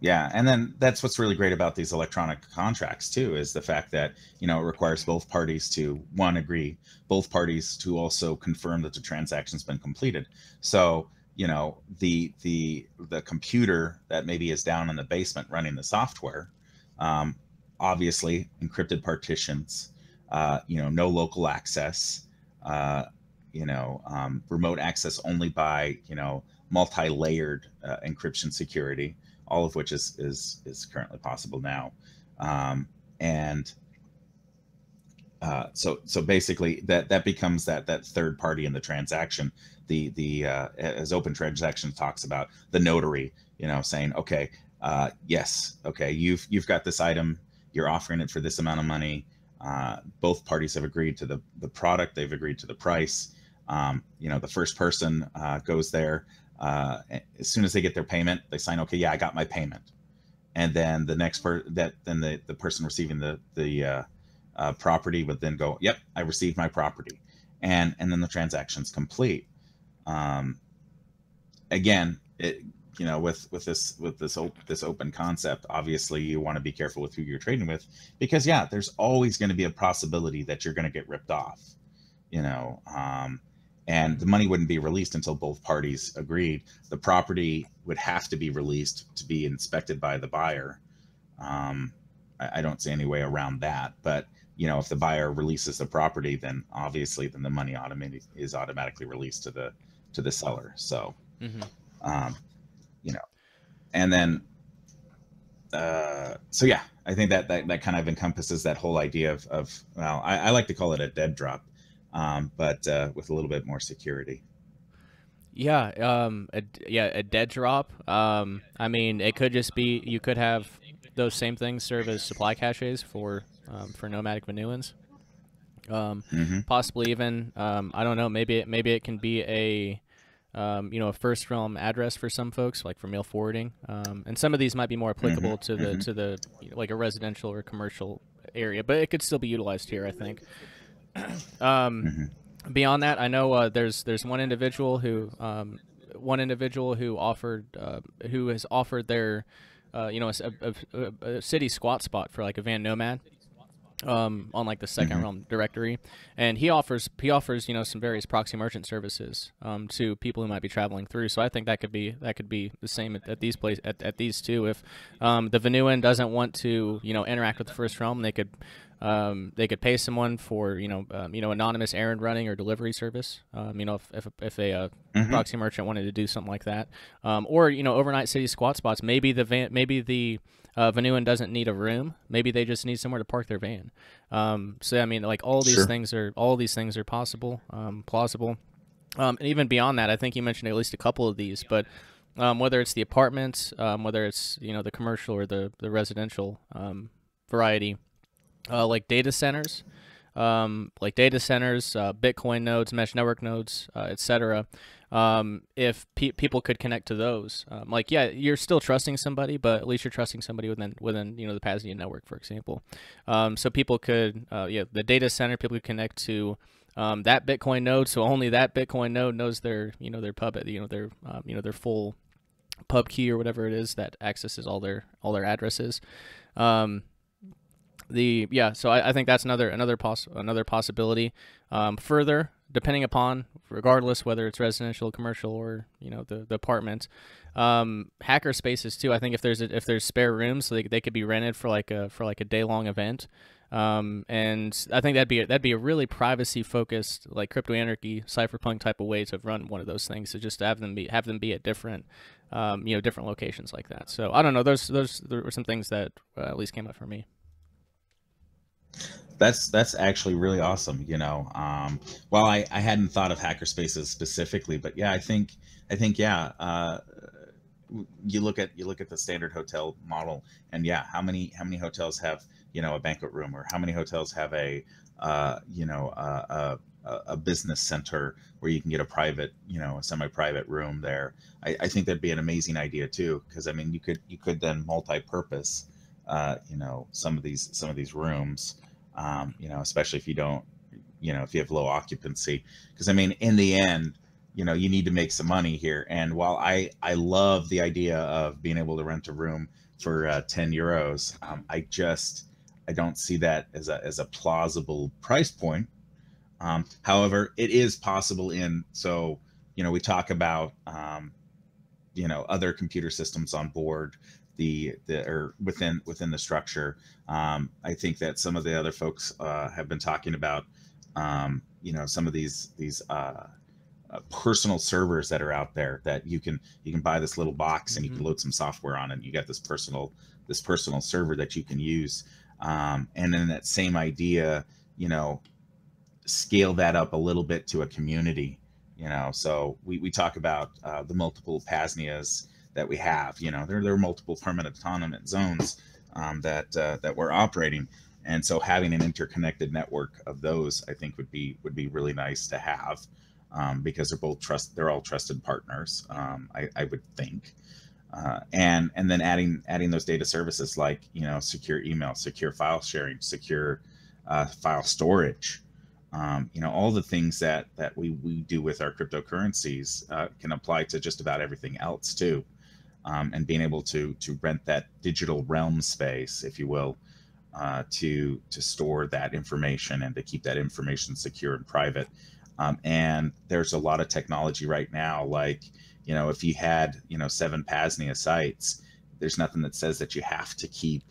Speaker 3: Yeah, and then that's what's really great about these electronic contracts too is the fact that you know it requires both parties to one agree, both parties to also confirm that the transaction's been completed. So you know the the the computer that maybe is down in the basement running the software, um, obviously encrypted partitions, uh, you know no local access, uh, you know, um, remote access only by, you know, multi-layered uh, encryption security, all of which is is is currently possible now. Um, and uh, so so basically that that becomes that that third party in the transaction. The the uh, as open transaction talks about the notary, you know, saying, okay, uh, yes, okay, you've you've got this item, you're offering it for this amount of money. Uh, both parties have agreed to the the product, they've agreed to the price. Um, you know, the first person uh, goes there. Uh, as soon as they get their payment, they sign, okay, yeah, I got my payment. And then the next part that then the, the person receiving the the uh, uh, property would then go, yep, I received my property, and and then the transaction's complete. Um, again, it, you know, with with this with this op- this open concept, obviously you want to be careful with who you're trading with, because yeah, there's always going to be a possibility that you're going to get ripped off, you know. Um, and the money wouldn't be released until both parties agreed. The property would have to be released to be inspected by the buyer. Um, I, I, don't see any way around that. But you know, if the buyer releases the property, then obviously, then the money automatically is automatically released to the to the seller. So, mm-hmm. um, you know, and then, uh, so yeah, I think that that that kind of encompasses that whole idea of of well, I, I like to call it a dead drop um, but uh, with a little bit more security.
Speaker 2: Yeah, um, a, yeah, a dead drop. Um, I mean, it could just be you could have those same things serve as supply caches for um, for nomadic Vonuans. Um, mm-hmm. Possibly even um, I don't know. Maybe it, maybe it can be a um, you know a first realm address for some folks, like for mail forwarding. Um, and some of these might be more applicable mm-hmm. to the mm-hmm. to the you know, like a residential or commercial area, but it could still be utilized here. I think. um, mm-hmm. Beyond that, I know uh, there's there's one individual who um, one individual who offered uh, who has offered their uh, you know a, a, a, city squat spot for like a van nomad um, on like the 2nd mm-hmm. realm directory, and he offers he offers you know some various proxy merchant services um, to people who might be traveling through. So I think that could be that could be the same at, at these places at, at these two. If um, the Vonuan doesn't want to you know interact with the first realm, they could um, they could pay someone for you know um, you know anonymous errand running or delivery service. Um, you know if if, if a uh, mm-hmm. proxy merchant wanted to do something like that, um, or you know overnight city squat spots. Maybe the van, maybe the uh, Vonuan doesn't need a room. Maybe they just need somewhere to park their van. Um, so I mean, like all these sure. things are all these things are possible, um, plausible, and even beyond that, I think you mentioned at least a couple of these, but. whether it's the apartments, whether it's you know the commercial or the the residential variety, uh, like data centers, um, like data centers, uh, Bitcoin nodes, mesh network nodes, uh, etc. Um, if pe- people could connect to those, um, like yeah, you're still trusting somebody, but at least you're trusting somebody within within you know the Paznia network, for example. Um, so people could, uh, yeah, the data center people could connect to. Um, that Bitcoin node, so only that Bitcoin node knows their, you know, their pub, you know, their, um, you know, their full pub key or whatever it is that accesses all their all their addresses. Um, the yeah so I, I, think that's another another poss- another possibility um, further depending upon regardless whether it's residential commercial or you know the, the apartment um, hacker spaces too i think if there's a, if there's spare rooms they, they could be rented for like a for like a day long event um, and I think that'd be a, that'd be a really privacy focused like crypto anarchy cypherpunk type of way to run one of those things. So just to have them be have them be at different um, you know different locations like that. So I don't know. Those those there were some things that uh, at least came up for me
Speaker 3: that's that's actually really awesome you know um well i i hadn't thought of hackerspaces specifically but yeah i think i think yeah uh you look at you look at the standard hotel model and yeah how many how many hotels have you know a banquet room or how many hotels have a uh you know a, a, a business center where you can get a private you know a semi-private room there. I, I think that'd be an amazing idea too because i mean you could you could then multi-purpose uh you know some of these some of these rooms um, you know, especially if you don't, you know, if you have low occupancy. Because I mean, in the end, you know, you need to make some money here. And while I I love the idea of being able to rent a room for uh, 10 euros, um, I just I don't see that as a as a plausible price point. Um, however, it is possible in so you know we talk about um, you know other computer systems on board the the or within within the structure. Um, I think that some of the other folks uh, have been talking about, um, you know some of these these uh, uh, personal servers that are out there that you can you can buy this little box and you can mm-hmm. load some software on it. And you got this personal this personal server that you can use. Um, and then that same idea, you know, scale that up a little bit to a community. You know, so we, we talk about uh, the multiple Paznias that we have. You know, there, there are multiple permanent autonomous zones um, that uh, that we're operating, and so having an interconnected network of those, I think, would be would be really nice to have um, because they're both trust they're all trusted partners. Um, I, I, would think. Uh, and and then adding adding those data services like you know secure email, secure file sharing, secure uh, file storage, um, you know all the things that that we we do with our cryptocurrencies uh, can apply to just about everything else too, um, and being able to to rent that digital realm space, if you will, uh, to to store that information and to keep that information secure and private um, and there's a lot of technology right now, like, you know, if you had, you know, seven Paznia sites, there's nothing that says that you have to keep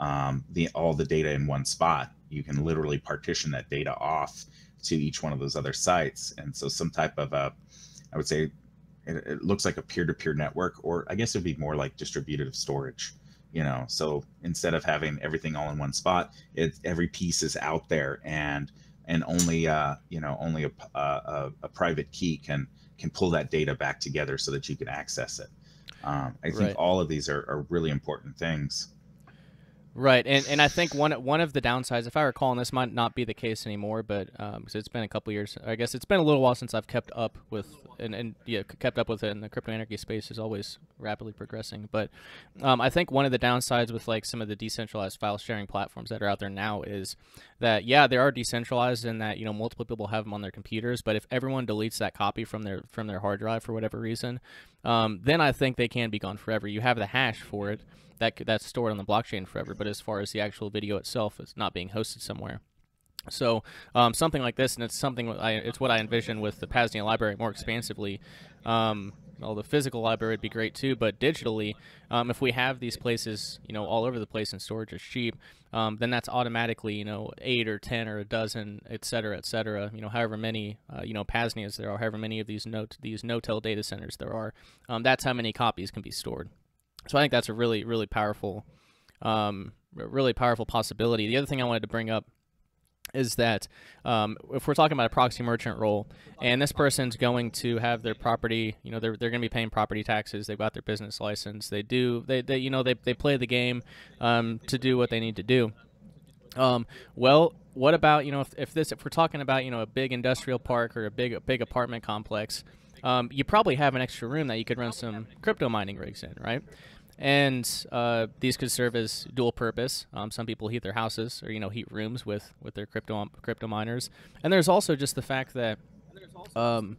Speaker 3: um, the all the data in one spot. You can literally partition that data off to each one of those other sites. And so some type of a, I would say, it, it looks like a peer-to-peer network, or I guess it'd be more like distributed storage. You know, so instead of having everything all in one spot, it every piece is out there and and only uh, you know only a, a, a, private key can can pull that data back together so that you can access it. Um, I think right. all of these are, are really important things.
Speaker 2: Right, and and I think one one of the downsides, if I recall, and this might not be the case anymore, but um, because it's been a couple years, I guess it's been a little while since I've kept up with and, and yeah, kept up with it. And the crypto anarchy space is always rapidly progressing. But um, I think one of the downsides with like some of the decentralized file sharing platforms that are out there now is that yeah, they are decentralized in that you know multiple people have them on their computers, but if everyone deletes that copy from their from their hard drive for whatever reason, um, then I think they can be gone forever. You have the hash for it that that's stored on the blockchain forever. But as far as the actual video itself, it's not being hosted somewhere. So um, something like this, and it's something I, it's what I envision with the Paznia library more expansively. Um, well, the physical library would be great too, but digitally, um, if we have these places, you know, all over the place and storage is cheap, um, then that's automatically, you know, eight or ten or a dozen, et cetera, et cetera. You know, however many, uh, you know, Paznias there are, however many of these note these Notel data centers there are, um, that's how many copies can be stored. So I think that's a really, really powerful, um, really powerful possibility. The other thing I wanted to bring up is that um, if we're talking about a proxy merchant role, and this person's going to have their property, you know, they're, they're going to be paying property taxes. They've got their business license. They do, they, they you know, they, they play the game um, to do what they need to do. Um, well, what about you know if, if this if we're talking about you know a big industrial park or a big a big apartment complex, um, you probably have an extra room that you could run some crypto mining rigs in, right? And uh, these could serve as dual purpose. Um, some people heat their houses or you know heat rooms with with their crypto crypto miners, and there's also just the fact that um,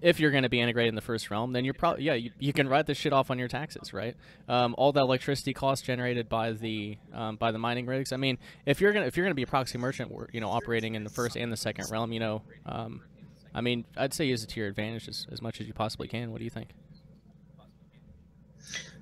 Speaker 2: if you're going to be integrated in the first realm, then you're probably yeah you, you, can write this shit off on your taxes, right? Um, all that electricity costs generated by the um, by the mining rigs. I mean, if you're gonna if you're gonna be a proxy merchant, you know, operating in the first and the second realm, you know, um, I mean, I'd say use it to your advantage as, as much as you possibly can. What do you think?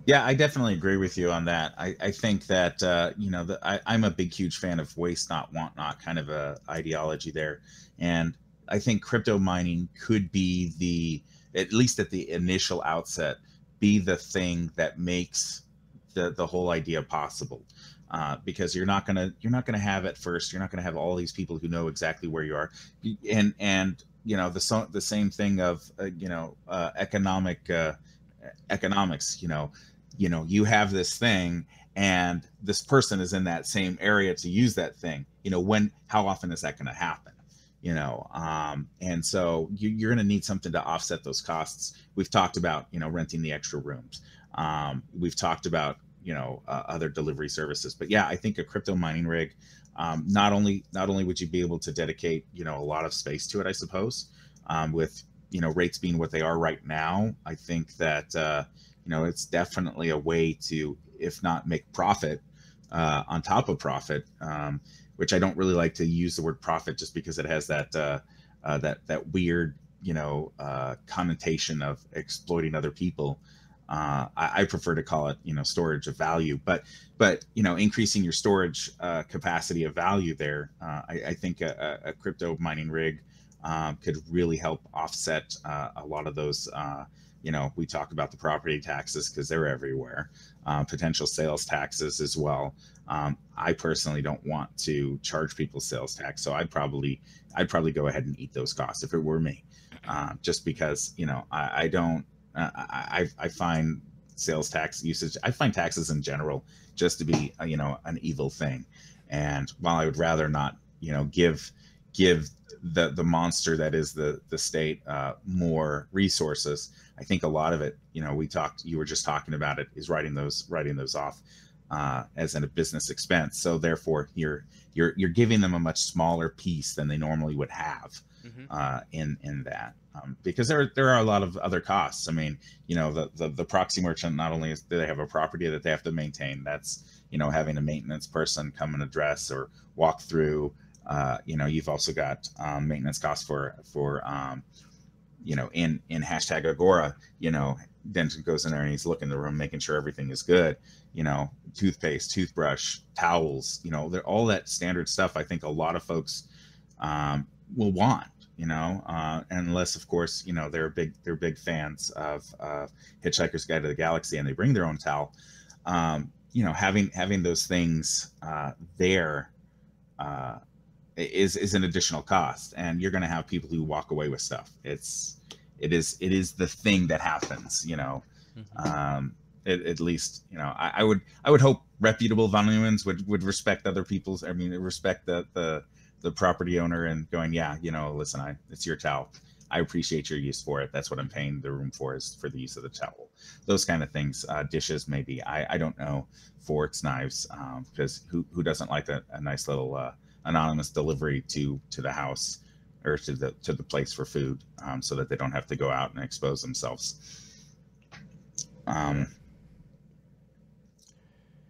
Speaker 3: Yeah, I definitely agree with you on that. I, I think that uh, you know the, I, I'm a big, huge fan of waste not, want not kind of a ideology there, and I think crypto mining could be the at least at the initial outset be the thing that makes the the whole idea possible. Uh, because you're not gonna you're not gonna have at first you're not gonna have all these people who know exactly where you are, and and you know the the same thing of uh, you know uh, economic uh, economics. You know you know you have this thing and this person is in that same area to use that thing you know when how often is that going to happen? You know um, and so you, are going to need something to offset those costs. We've talked about you know renting the extra rooms. Um, we've talked about you know uh, other delivery services. But yeah i think a crypto mining rig um, not only not only would you be able to dedicate you know a lot of space to it i suppose um, with you know rates being what they are right now i think that uh, you know it's definitely a way to if not make profit uh, on top of profit um, which i don't really like to use the word profit just because it has that uh, uh, that that weird you know uh, connotation of exploiting other people uh, I, I, prefer to call it you know storage of value but but you know increasing your storage uh, capacity of value there I, I, think a, a, crypto mining rig um, could really help offset a lot of those. You know, we talk about the property taxes because they're everywhere, uh, potential sales taxes as well. Um, I personally don't want to charge people sales tax, so I'd probably I'd probably go ahead and eat those costs if it were me, uh, just because you know I, I don't uh, I I find sales tax usage I find taxes in general just to be uh, you know an evil thing, and while I would rather not you know give give the the monster that is the the state uh, more resources. I think a lot of it, you know, we talked. You were just talking about it. Is writing those writing those off uh, as in a business expense. So therefore, you're you're you're giving them a much smaller piece than they normally would have mm-hmm. uh, in in that. Um, because there there are a lot of other costs. I mean, you know, the, the the proxy merchant not only is, do they have a property that they have to maintain, that's you know having a maintenance person come and address or walk through uh, you know, you've also got um, maintenance costs for for um, you know in in hashtag Agora. You know, Denton goes in there and he's looking the room, making sure everything is good. You know, toothpaste, toothbrush, towels. You know, they're all that standard stuff. I think a lot of folks um, will want. You know, uh, unless of course you know they're big they're big fans of uh, Hitchhiker's Guide to the Galaxy and they bring their own towel. Um, you know, having having those things uh, there uh, is is an additional cost and you're going to have people who walk away with stuff. It's it is it is the thing that happens you know? Mm-hmm. um it, at least you know I, I, would i would hope reputable Vonuans would would respect other people's i mean respect the the the property owner and going yeah you know listen i it's your towel. I appreciate your use for it. That's what i'm paying the room for is for the use of the towel. Those kind of things uh, dishes maybe. I i don't know. Forks knives um, because who who doesn't like a, a nice little uh, anonymous delivery to to the house or to the to the place for food, um, so that they don't have to go out and expose themselves. Um,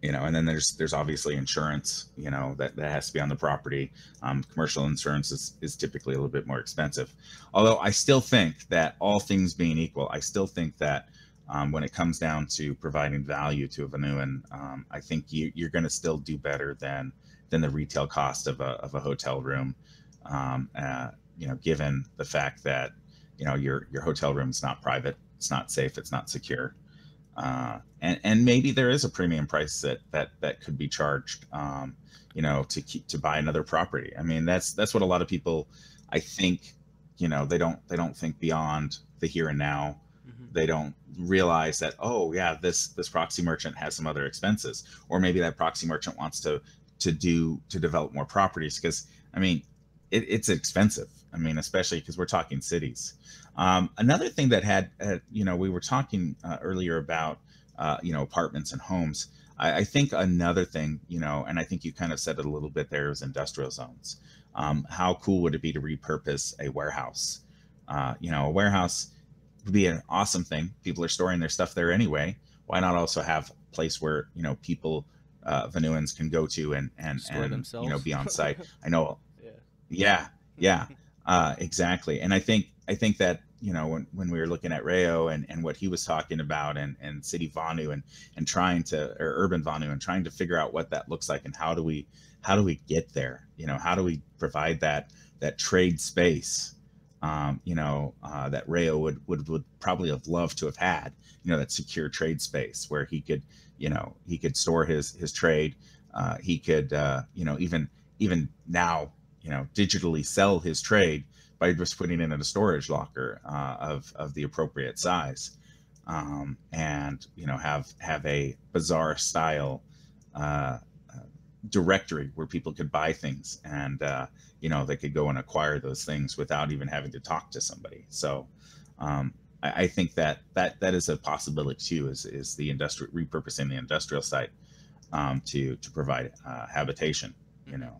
Speaker 3: you know, and then there's there's obviously insurance, you know, that, that has to be on the property. Um, commercial insurance is, is typically a little bit more expensive. Although I still think that all things being equal, I still think that um, when it comes down to providing value to a Vonuan, um, I think you, you're going to still do better than than the retail cost of a, of a hotel room. Um, uh, you know, given the fact that you know your your hotel room is not private, it's not safe, it's not secure, uh, and and maybe there is a premium price that that that could be charged. Um, you know, to keep to buy another property. I mean, that's that's what a lot of people, I think, you know, they don't they don't think beyond the here and now. Mm-hmm. They don't realize that oh yeah, this this proxy merchant has some other expenses, or maybe that proxy merchant wants to to do to develop more properties because I mean it, it's expensive. I mean, especially because we're talking cities. Um, another thing that had, uh, you know, we were talking uh, earlier about, uh, you know, apartments and homes. I, I, think another thing, you know, and I think you kind of said it a little bit there is industrial zones. Um, how cool would it be to repurpose a warehouse? Uh, you know, a warehouse would be an awesome thing. People are storing their stuff there anyway. Why not also have a place where, you know, people uh, Vonuans can go to and and
Speaker 2: Store
Speaker 3: and
Speaker 2: themselves.
Speaker 3: you know be on site. I know.
Speaker 2: Yeah.
Speaker 3: Yeah. Yeah. Uh, exactly. And I think I think that you know when, when we were looking at Rayo and, and what he was talking about and, and city Vonu and and trying to or urban Vonu and trying to figure out what that looks like and how do we how do we get there you know how do we provide that that trade space um, you know uh, that Rayo would, would would probably have loved to have had you know that secure trade space where he could you know he could store his his trade uh, he could uh, you know even even now you know digitally sell his trade by just putting it in a storage locker uh, of of the appropriate size. Um, and you know have have a bizarre style uh, uh, directory where people could buy things and uh, you know they could go and acquire those things without even having to talk to somebody. So um, I, I think that that that is a possibility too. Is is the industrial repurposing the industrial site um, to to provide uh, habitation? You know.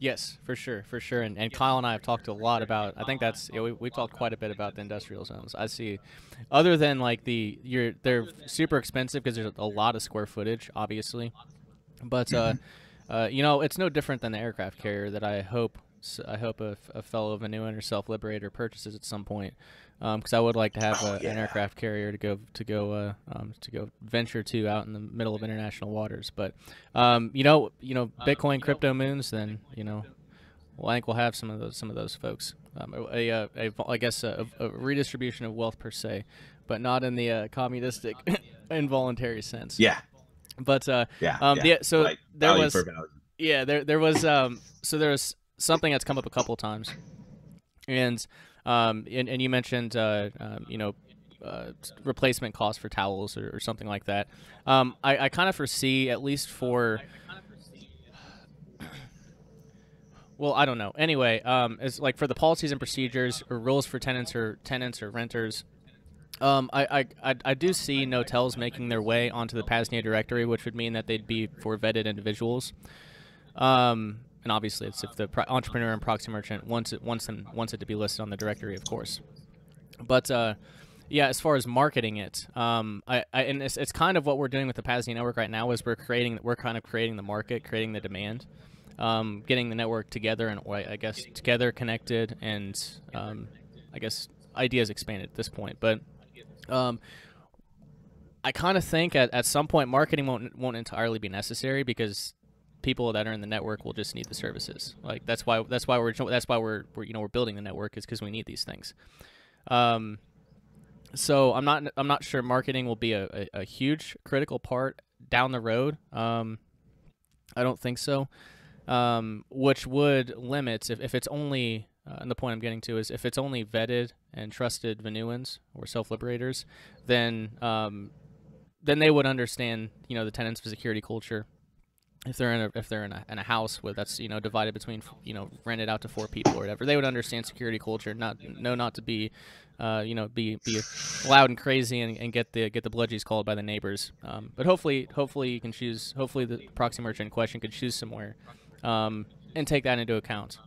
Speaker 2: Yes, for sure, for sure. And, and Kyle and I have talked a lot about. I think that's you know, we we talked quite a bit about the industrial zones. I see, other than like the you're they're super expensive because there's a lot of square footage, obviously, but uh, mm-hmm. uh, you know it's no different than the aircraft carrier that I hope I hope a, fellow of a fellow Vonuan or self liberator purchases at some point because um, I would like to have oh, a, yeah. an aircraft carrier to go to go uh, um, to go venture to out in the middle of international waters. But um, you know, you know, Bitcoin crypto moons, then you know, well, I think we'll have some of those some of those folks. Um, a, a, a, I guess a, a, redistribution of wealth per se, but not in the uh, communistic involuntary sense.
Speaker 3: Yeah.
Speaker 2: But uh,
Speaker 3: yeah,
Speaker 2: um,
Speaker 3: yeah.
Speaker 2: so
Speaker 3: Like,
Speaker 2: there was yeah there there was um so there was something that's come up a couple times, and um and, and you mentioned uh um, you know uh, replacement cost for towels or, or something like that. Um, I, I kind of foresee at least for well, I don't know. Anyway, um, it's like for the policies and procedures or rules for tenants or tenants or renters. Um, I, I, I, do see notels making their way onto the Paznia directory, which would mean that they'd be for vetted individuals. Um, and obviously, it's if the entrepreneur and proxy merchant wants it wants them wants it to be listed on the directory, of course. But uh, yeah, as far as marketing it, um, I, I and it's, it's kind of what we're doing with the Paznia network right now is we're creating we're kind of creating the market, creating the demand, um, getting the network together and I guess together, connected, and um, I guess ideas expanded at this point. But um, I kind of think at, at some point marketing won't won't entirely be necessary because people that are in the network will just need the services. Like that's why that's why we're that's why we're, we're you know we're building the network is because we need these things. Um, so I'm not I'm not sure marketing will be a, a, a huge critical part down the road. Um, I don't think so. Um, which would limit if, if it's only uh, and the point I'm getting to is if it's only vetted and trusted Vonuans or self-liberators, then um, then they would understand you know the tenets of security culture. If they're in a if they're in a, in a house with that's you know divided between you know rented out to four people or whatever, they would understand security culture. Not know not to be, uh, you know, be be loud and crazy and, and get the get the bludgies called by the neighbors. Um, but hopefully hopefully you can choose. Hopefully the proxy merchant in question could choose somewhere, um, and take that into account.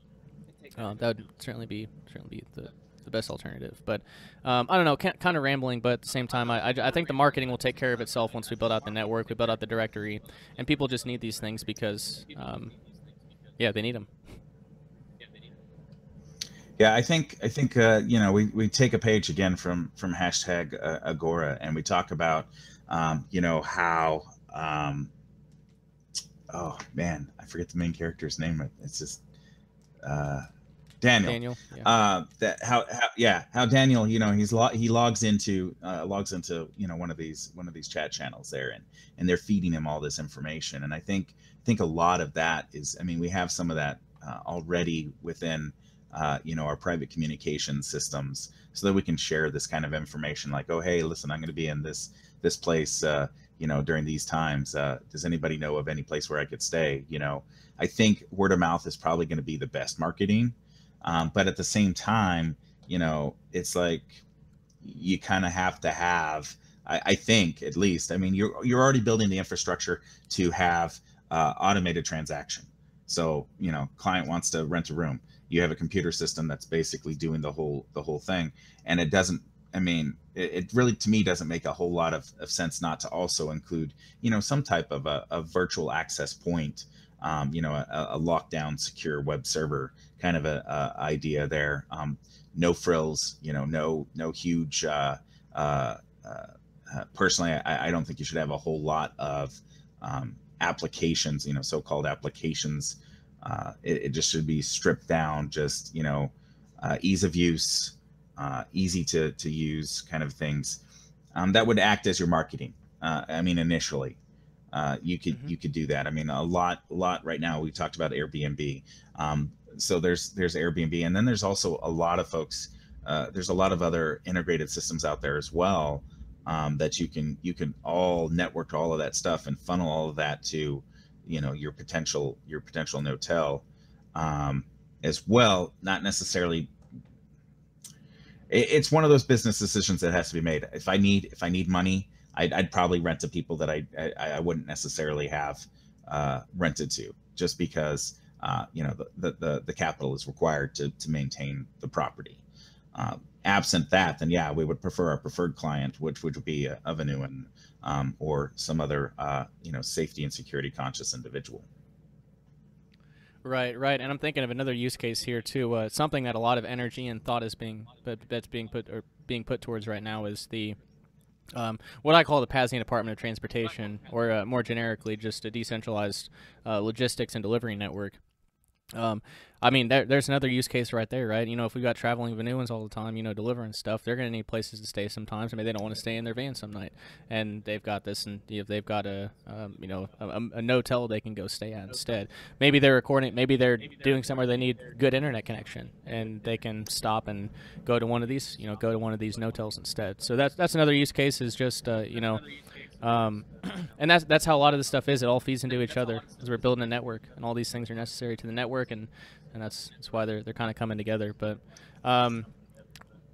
Speaker 2: Uh, that would certainly be certainly be the, the best alternative. But um, I don't know, kind of rambling, but at the same time, I, I, I, think the marketing will take care of itself once we build out the network, we build out the directory, and people just need these things because, um, yeah, they need them.
Speaker 3: Yeah, I think I think uh, you know we, we take a page again from from hashtag uh, Agora and we talk about um, you know how um, oh man I forget the main character's name it's just uh, Daniel.
Speaker 2: Daniel. Yeah.
Speaker 3: Uh, that how, how yeah how Daniel you know he's lo- he logs into uh, logs into you know one of these one of these chat channels there and and they're feeding him all this information and I think I think a lot of that is I mean we have some of that uh, already within uh, you know our private communication systems so that we can share this kind of information like oh hey listen I'm going to be in this this place uh, you know during these times uh, does anybody know of any place where I could stay you know I think word of mouth is probably going to be the best marketing um, but at the same time, you know, it's like you kind of have to have, I, I, think at least, I mean, you're, you're already building the infrastructure to have uh, automated transaction. So, you know, client wants to rent a room. You have a computer system that's basically doing the whole, the whole thing. And it doesn't, I mean, it, it really, to me, doesn't make a whole lot of, of sense not to also include, you know, some type of a, a virtual access point um, you know, a, a, lockdown secure web server kind of a, a idea there. Um, no frills, you know, no no huge. Uh, uh, uh, personally, I, I, don't think you should have a whole lot of um, applications, you know, so-called applications. Uh, it, it, just should be stripped down, just you know, uh, ease of use, uh, easy to to use kind of things. Um, that would act as your marketing. I mean, initially, uh, you could mm-hmm. you could do that. I mean, a lot a lot right now. We talked about Airbnb. Um, so there's there's Airbnb, and then there's also a lot of folks. Uh, there's a lot of other integrated systems out there as well um, that you can you can all network all of that stuff and funnel all of that to you know your potential your potential notel um, as well. Not necessarily it's one of those business decisions that has to be made. If I need if I need money, I'd, I'd probably rent to people that I I, I wouldn't necessarily have uh, rented to, just because uh, you know the, the the capital is required to to maintain the property. Uh, absent that, then yeah, we would prefer our preferred client, which would be a, a um, or some other uh, you know safety and security conscious individual.
Speaker 2: Right, right, and I'm thinking of another use case here too. Uh, something that a lot of energy and thought is being that's being put or being put towards right now is the um, what I call the Paznia Department of Transportation, or uh, more generically, just a decentralized uh, logistics and delivery network. Um, I mean, there, there's another use case right there, right? You know, if we've got traveling Vonuans all the time, you know, delivering stuff, they're going to need places to stay sometimes. I mean, they don't want to stay in their van some night, and they've got this, and if they've got a, um, you know, a, a Notel they can go stay at instead. Maybe they're recording, maybe they're doing somewhere they need good internet connection, and they can stop and go to one of these, you know, go to one of these Notels instead. So that's that's another use case is just, uh, you know. Um, and that's that's how a lot of this stuff is. It all feeds into each other as we're building a network, and all these things are necessary to the network, and, and that's that's why they're they're kind of coming together. But um,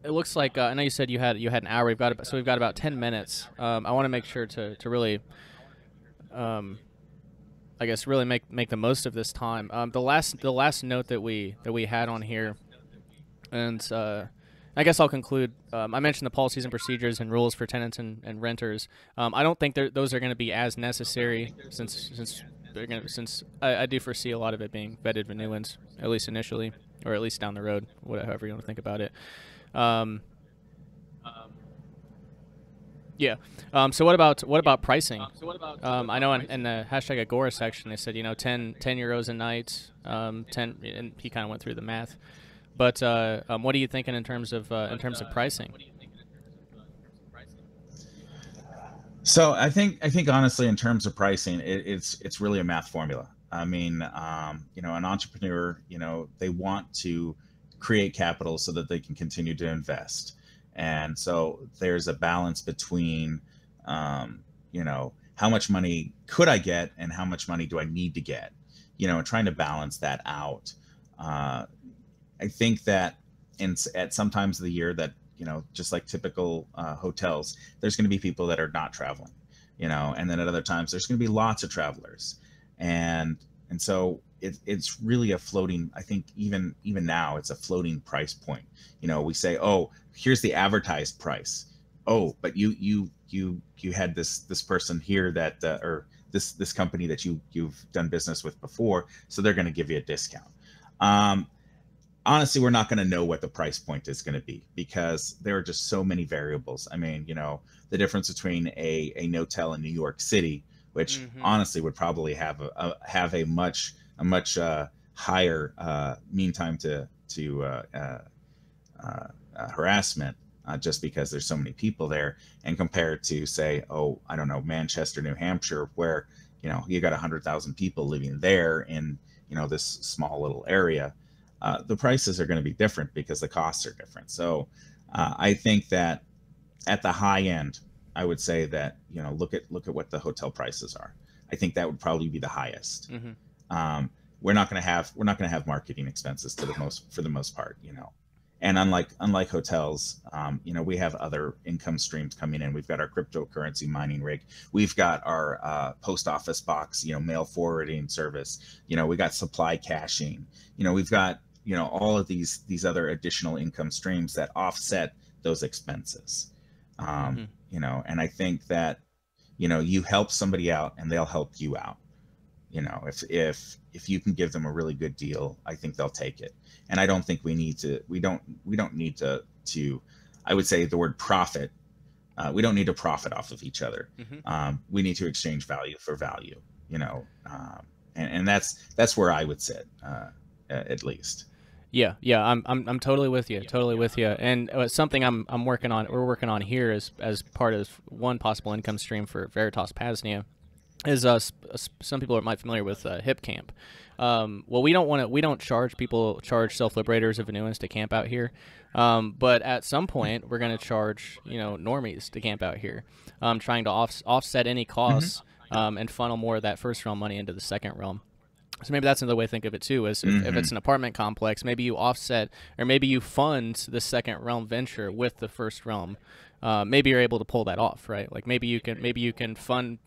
Speaker 2: it looks like uh, I know you said you had you had an hour. We've got about, so we've got about ten minutes. Um, I want to make sure to to really, um, I guess really make make the most of this time. Um, the last the last note that we that we had on here, and uh, I guess I'll conclude. Um, I mentioned the policies and procedures and rules for tenants and, and renters. Um, I don't think those are going to be as necessary since since they're going since I, I, do foresee a lot of it being vetted Vonuans, at least initially, or at least down the road, whatever you want to think about it. Um, yeah. Um, so what about what about pricing? Um, I know in, in, the hashtag Agora section they said you know 10, 10 euros a night, um, ten, and he kind of went through the math. But uh, um, what are you thinking in terms of uh, in terms of pricing?
Speaker 3: So I think I think honestly, in terms of pricing, it, it's it's really a math formula. I mean, um, you know, an entrepreneur, you know, they want to create capital so that they can continue to invest, and so there's a balance between, um, you know, how much money could I get and how much money do I need to get, you know, and trying to balance that out. Uh, I think that in at some times of the year that you know just like typical uh, hotels, there's going to be people that are not traveling, you know, and then at other times there's going to be lots of travelers, and and so it, it's really a floating. I think even even now it's a floating price point. You know, we say, oh, here's the advertised price. Oh, but you you you you had this this person here that uh, or this this company that you you've done business with before, so they're going to give you a discount. Um, honestly, we're not going to know what the price point is going to be because there are just so many variables. I mean, you know, the difference between a a Notel in New York City, which mm-hmm. honestly would probably have a, a, have a much a much uh, higher uh, mean time to to uh, uh, uh, uh harassment. just because there's so many people there, and compared to say, oh, I don't know, Manchester, New Hampshire, where you know you got a hundred thousand people living there in you know this small little area, uh, the prices are going to be different because the costs are different. So uh, I think that at the high end, I would say that you know look at look at what the hotel prices are. I think that would probably be the highest. Mm-hmm. Um, we're not going to have we're not going to have marketing expenses to the most for the most part. You know, and unlike unlike hotels, um, you know, we have other income streams coming in. We've got our cryptocurrency mining rig. We've got our uh, post office box, you know, mail forwarding service. You know, we got supply caching. You know, we've got you know all of these these other additional income streams that offset those expenses. Um, mm-hmm. you know and i think that you know you help somebody out and they'll help you out. You know if if if you can give them a really good deal i think they'll take it. And i don't think we need to we don't we don't need to to i would say the word profit uh, we don't need to profit off of each other. Mm-hmm. um, we need to exchange value for value you know um, and, and that's that's where i would sit uh, at least
Speaker 2: yeah, yeah, I'm I'm I'm totally with you, totally with you. And uh, something I'm I'm working on, we're working on here as as part of one possible income stream for Veritas Paznia, is uh some people are might be familiar with uh, Hipcamp. Um, well, we don't want to we don't charge people charge self liberators of Vonuans to camp out here, um, but at some point we're going to charge you know normies to camp out here, um, trying to off, offset any costs. Mm-hmm. Um, and funnel more of that first realm money into the second realm. So maybe that's another way to think of it too. Is if, mm-hmm. if, it's an apartment complex, maybe you offset or maybe you fund the second realm venture with the first realm. Uh, maybe you're able to pull that off, right? Like maybe you can maybe you can fund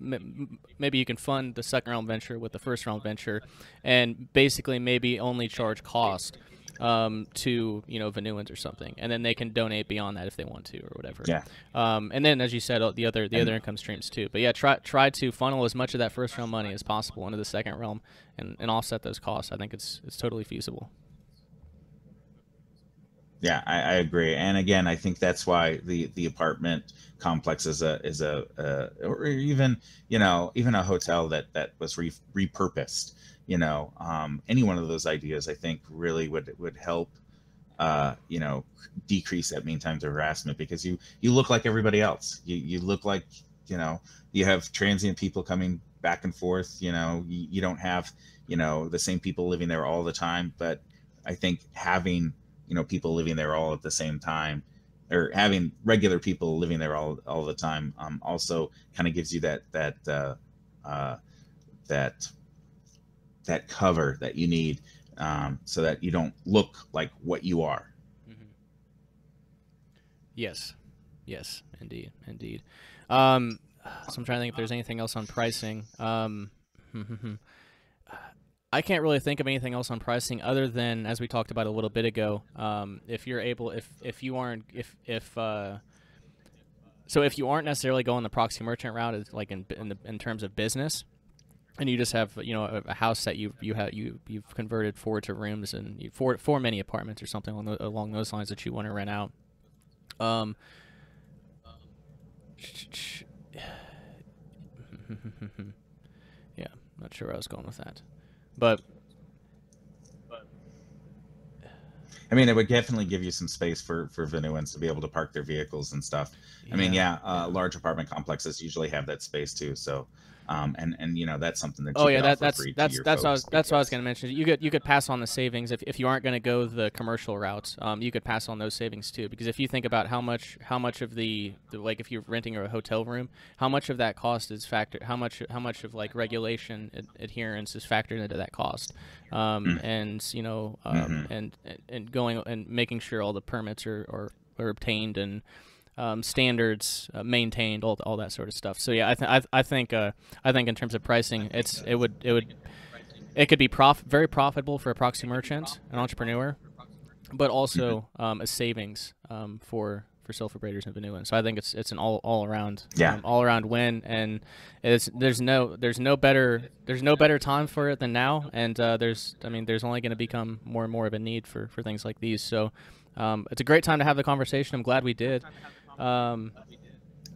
Speaker 2: maybe you can fund the second realm venture with the first realm venture, and basically maybe only charge cost um, to you know Vonuans or something, and then they can donate beyond that if they want to or whatever.
Speaker 3: Yeah.
Speaker 2: Um, and then as you said, the other the and other income streams too. But yeah, try try to funnel as much of that first realm money as possible into the second realm and, and offset those costs. I think it's it's totally feasible.
Speaker 3: Yeah, I, I, agree. And again, I think that's why the the apartment complex is a is a uh, or even you know even a hotel that that was re- repurposed. You know, um, any one of those ideas, I think, really would would help. Uh, you know, decrease that mean time to harassment because you you look like everybody else. You you look like you know you have transient people coming back and forth. You know, you, you don't have you know the same people living there all the time. But I think having you know people living there all at the same time or having regular people living there all, all the time um, also kind of gives you that that uh, uh, that that cover that you need um, so that you don't look like what you are mm-hmm.
Speaker 2: yes yes indeed indeed um, so i'm trying to think if there's anything else on pricing um, I can't really think of anything else on pricing other than as we talked about a little bit ago. Um, if you're able, if if you aren't, if if uh, so if you aren't necessarily going the proxy merchant route, like in in, the, in terms of business, and you just have you know a, a house that you you have you you've converted four to rooms and you, four four many apartments or something along, the, along those lines that you want to rent out. Um. yeah, not sure where I was going with that. But
Speaker 3: I mean, it would definitely give you some space for for Vonuans to be able to park their vehicles and stuff. Yeah. I mean, yeah, uh, large apartment complexes usually have that space too. So um, and and you know that's something that.
Speaker 2: oh yeah, that, that's that's that's what I was, that's what I was going to mention. You could you could pass on the savings if, if you aren't going to go the commercial route. Um, you could pass on those savings too because if you think about how much how much of the, the like if you're renting a hotel room, how much of that cost is factored? How much how much of like regulation ad- adherence is factored into that cost? Um, mm. and you know um, mm-hmm. and and going and making sure all the permits are are, are obtained and um, standards uh, maintained, all, all that sort of stuff. So yeah, I, th- I, I think uh, I think in terms of pricing, it's it would it would it could be prof- very profitable for a proxy merchant, an entrepreneur, but also mm-hmm. um, a savings um, for for Self-Liberators and Vonuans. So I think it's it's an all all around
Speaker 3: yeah.
Speaker 2: Um, all around win, and it's there's no there's no better there's no better time for it than now, and uh, there's I mean there's only going to become more and more of a need for for things like these. So um, it's a great time to have the conversation. I'm glad we did. Um,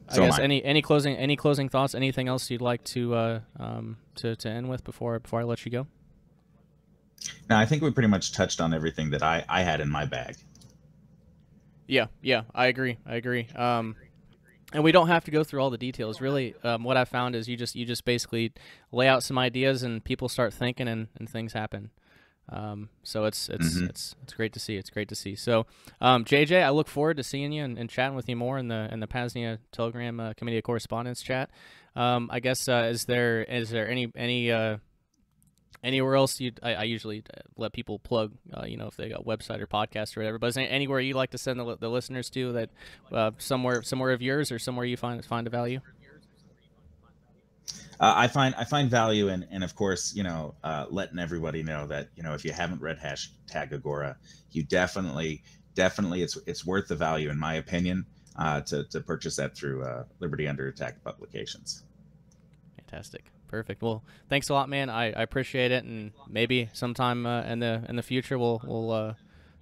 Speaker 2: I guess any any closing any closing thoughts? Anything else you'd like to uh, um, to to end with before before I let you go?
Speaker 3: No, I think we pretty much touched on everything that I I had in my bag.
Speaker 2: Yeah, yeah, I agree. I agree. Um, and we don't have to go through all the details. Really, um, what I found is you just you just basically lay out some ideas and people start thinking and, and things happen. Um, so it's it's mm-hmm. it's it's great to see. It's great to see. So, um, JJ, I look forward to seeing you and, and, chatting with you more in the in the Paznia Telegram uh, Committee of Correspondence chat. Um, I guess uh, is there is there any any uh, anywhere else you I, I, usually uh, let people plug uh, you know if they got website or podcast or whatever. But is there anywhere you like to send the, the listeners to that uh, somewhere somewhere of yours or somewhere you find find a value?
Speaker 3: Uh, I find I find value in, and of course, you know, uh, letting everybody know that you know if you haven't read hashtag Agora, you definitely, definitely, it's it's worth the value in my opinion uh, to to purchase that through uh, Liberty Under Attack publications.
Speaker 2: Fantastic, perfect. Well, thanks a lot, man. I, I appreciate it, and maybe sometime uh, in the in the future we'll we'll uh,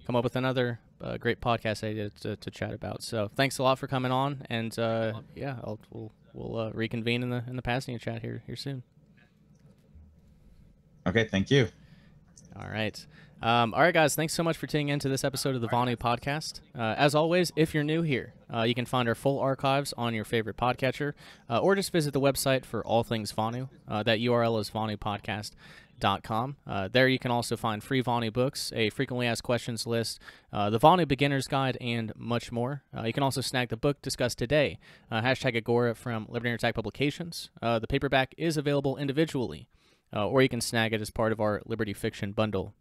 Speaker 2: come up with another great podcast idea to, to chat about. So thanks a lot for coming on, and yeah, I'll, we'll we'll uh, reconvene in the in the Paznia chat here here soon.
Speaker 3: Okay, thank you.
Speaker 2: All right. Um, all right, guys. Thanks so much for tuning in to this episode of the Vonu podcast. Uh, as always, if you're new here, uh, you can find our full archives on your favorite podcatcher, uh, or just visit the website for all things Vonu. Uh, that URL is Vonu Podcast. Com. Uh, there you can also find free Vonu books, a frequently asked questions list, uh, the Vonu Beginner's Guide, and much more. Uh, you can also snag the book discussed today, uh, hashtag Agora from Liberty Attack Publications. Uh, the paperback is available individually, uh, or you can snag it as part of our Liberty Fiction bundle.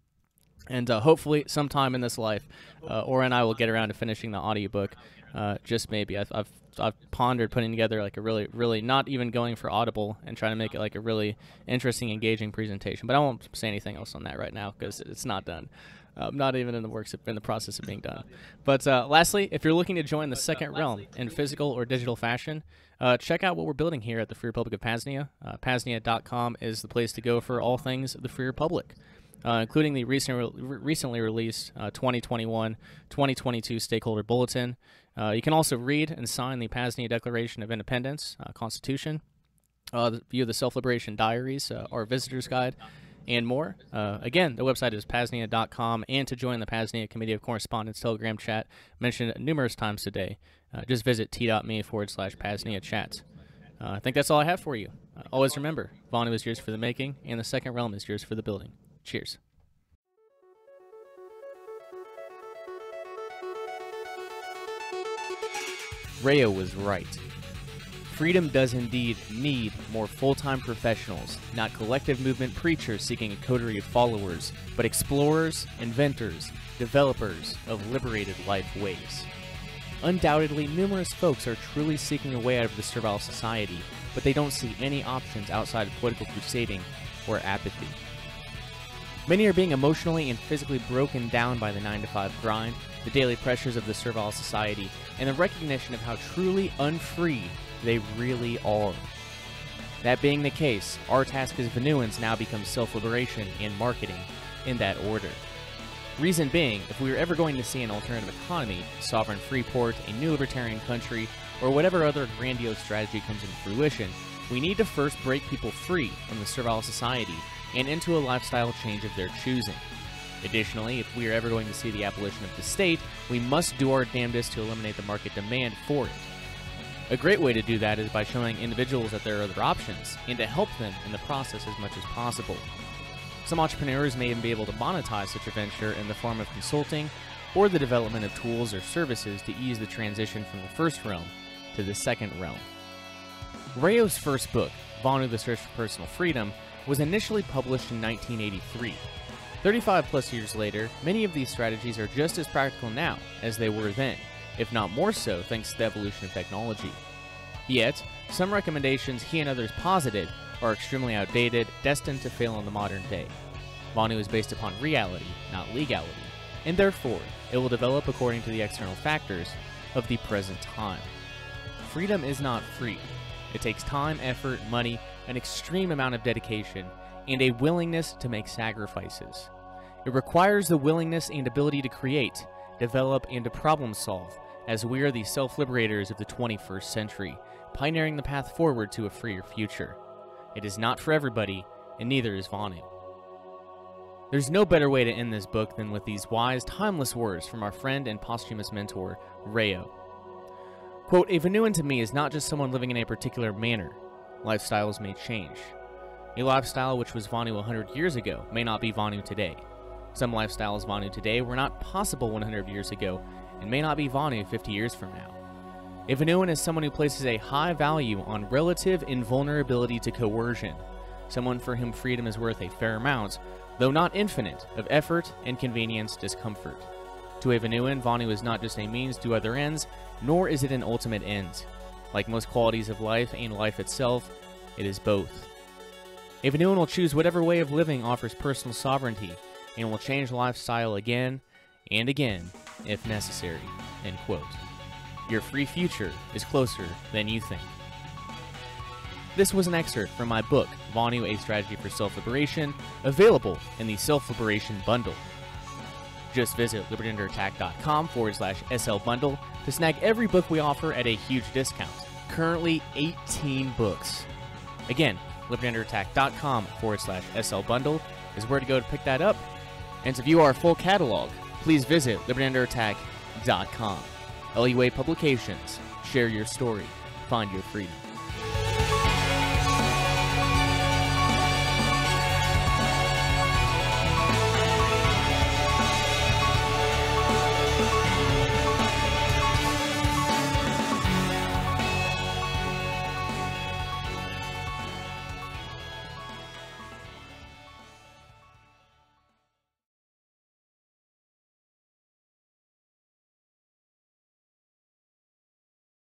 Speaker 2: And hopefully, sometime in this life, Or and I will get around to finishing the audiobook. just maybe. I've, I've I've pondered putting together like a really really not even going for audible and trying to make it like a really interesting engaging presentation but i won't say anything else on that right now because it's not done. Um, not even in the works in the process of being done. But uh, lastly if you're looking to join the second realm in physical or digital fashion uh, check out what we're building here at the free republic of paznia uh, paznia.com is the place to go for all things the free republic uh, including the recent, re- recently released uh, 2021 2022 Stakeholder Bulletin. Uh, you can also read and sign the Paznia Declaration of Independence, uh, Constitution, uh, view the Self Liberation Diaries, our visitor's guide, and more. again, the website is paznia.com, and to join the Paznia Committee of Correspondence Telegram chat, mentioned numerous times today, just visit t.me forward slash paznia chat. I think that's all I have for you. always remember, Vonu is yours for the making, and the second realm is yours for the building. Cheers. Rayo was right. Freedom does indeed need more full time professionals, not collective movement preachers seeking a coterie of followers, but explorers, inventors, developers of liberated life ways. Undoubtedly, numerous folks are truly seeking a way out of the servile society, but they don't see any options outside of political crusading or apathy. Many are being emotionally and physically broken down by the 9 to 5 grind, the daily pressures of the servile society, and the recognition of how truly unfree they really are. That being the case, our task as Vonuans now becomes self liberation and marketing in that order. Reason being, if we are ever going to see an alternative economy, sovereign free port, a new libertarian country, or whatever other grandiose strategy comes into fruition, we need to first break people free from the servile society and into a lifestyle change of their choosing. Additionally, if we are ever going to see the abolition of the state, we must do our damnedest to eliminate the market demand for it. A great way to do that is by showing individuals that there are other options and to help them in the process as much as possible. Some entrepreneurs may even be able to monetize such a venture in the form of consulting or the development of tools or services to ease the transition from the first realm to the second realm. Rayo's first book, Vonu the Search for Personal Freedom, was initially published in 1983. 35 plus years later, many of these strategies are just as practical now as they were then, if not more so thanks to the evolution of technology. Yet, some recommendations he and others posited are extremely outdated, destined to fail in the modern day. Vonu is based upon reality, not legality, and therefore, it will develop according to the external factors of the present time. Freedom is not free. It takes time, effort, money, an extreme amount of dedication, and a willingness to make sacrifices. It requires the willingness and ability to create, develop, and to problem solve, as we are the self liberators of the 21st century, pioneering the path forward to a freer future. It is not for everybody, and neither is Vonu. There's no better way to end this book than with these wise, timeless words from our friend and posthumous mentor, Rayo. Quote, A Vonuan to me is not just someone living in a particular manner, lifestyles may change. A lifestyle which was Vonu 100 years ago may not be Vonu today. Some lifestyles Vonu today were not possible 100 years ago and may not be Vonu 50 years from now. A Vonuan is someone who places a high value on relative invulnerability to coercion, someone for whom freedom is worth a fair amount, though not infinite, of effort, inconvenience, discomfort. To a Vonuan, Vonu is not just a means to other ends, nor is it an ultimate end. Like most qualities of life and life itself, it is both. If anyone will choose whatever way of living offers personal sovereignty and will change lifestyle again and again if necessary. End quote. Your free future is closer than you think. This was an excerpt from my book, Vonu A Strategy for Self Liberation, available in the Self Liberation Bundle. Just visit libertyunderattack.com forward slash SL Bundle to snag every book we offer at a huge discount. Currently 18 books. Again, libertyunderattack.com forward slash SL Bundle is where to go to pick that up. And to view our full catalog, please visit libertyunderattack.com. LUA Publications. Share your story. Find your freedom.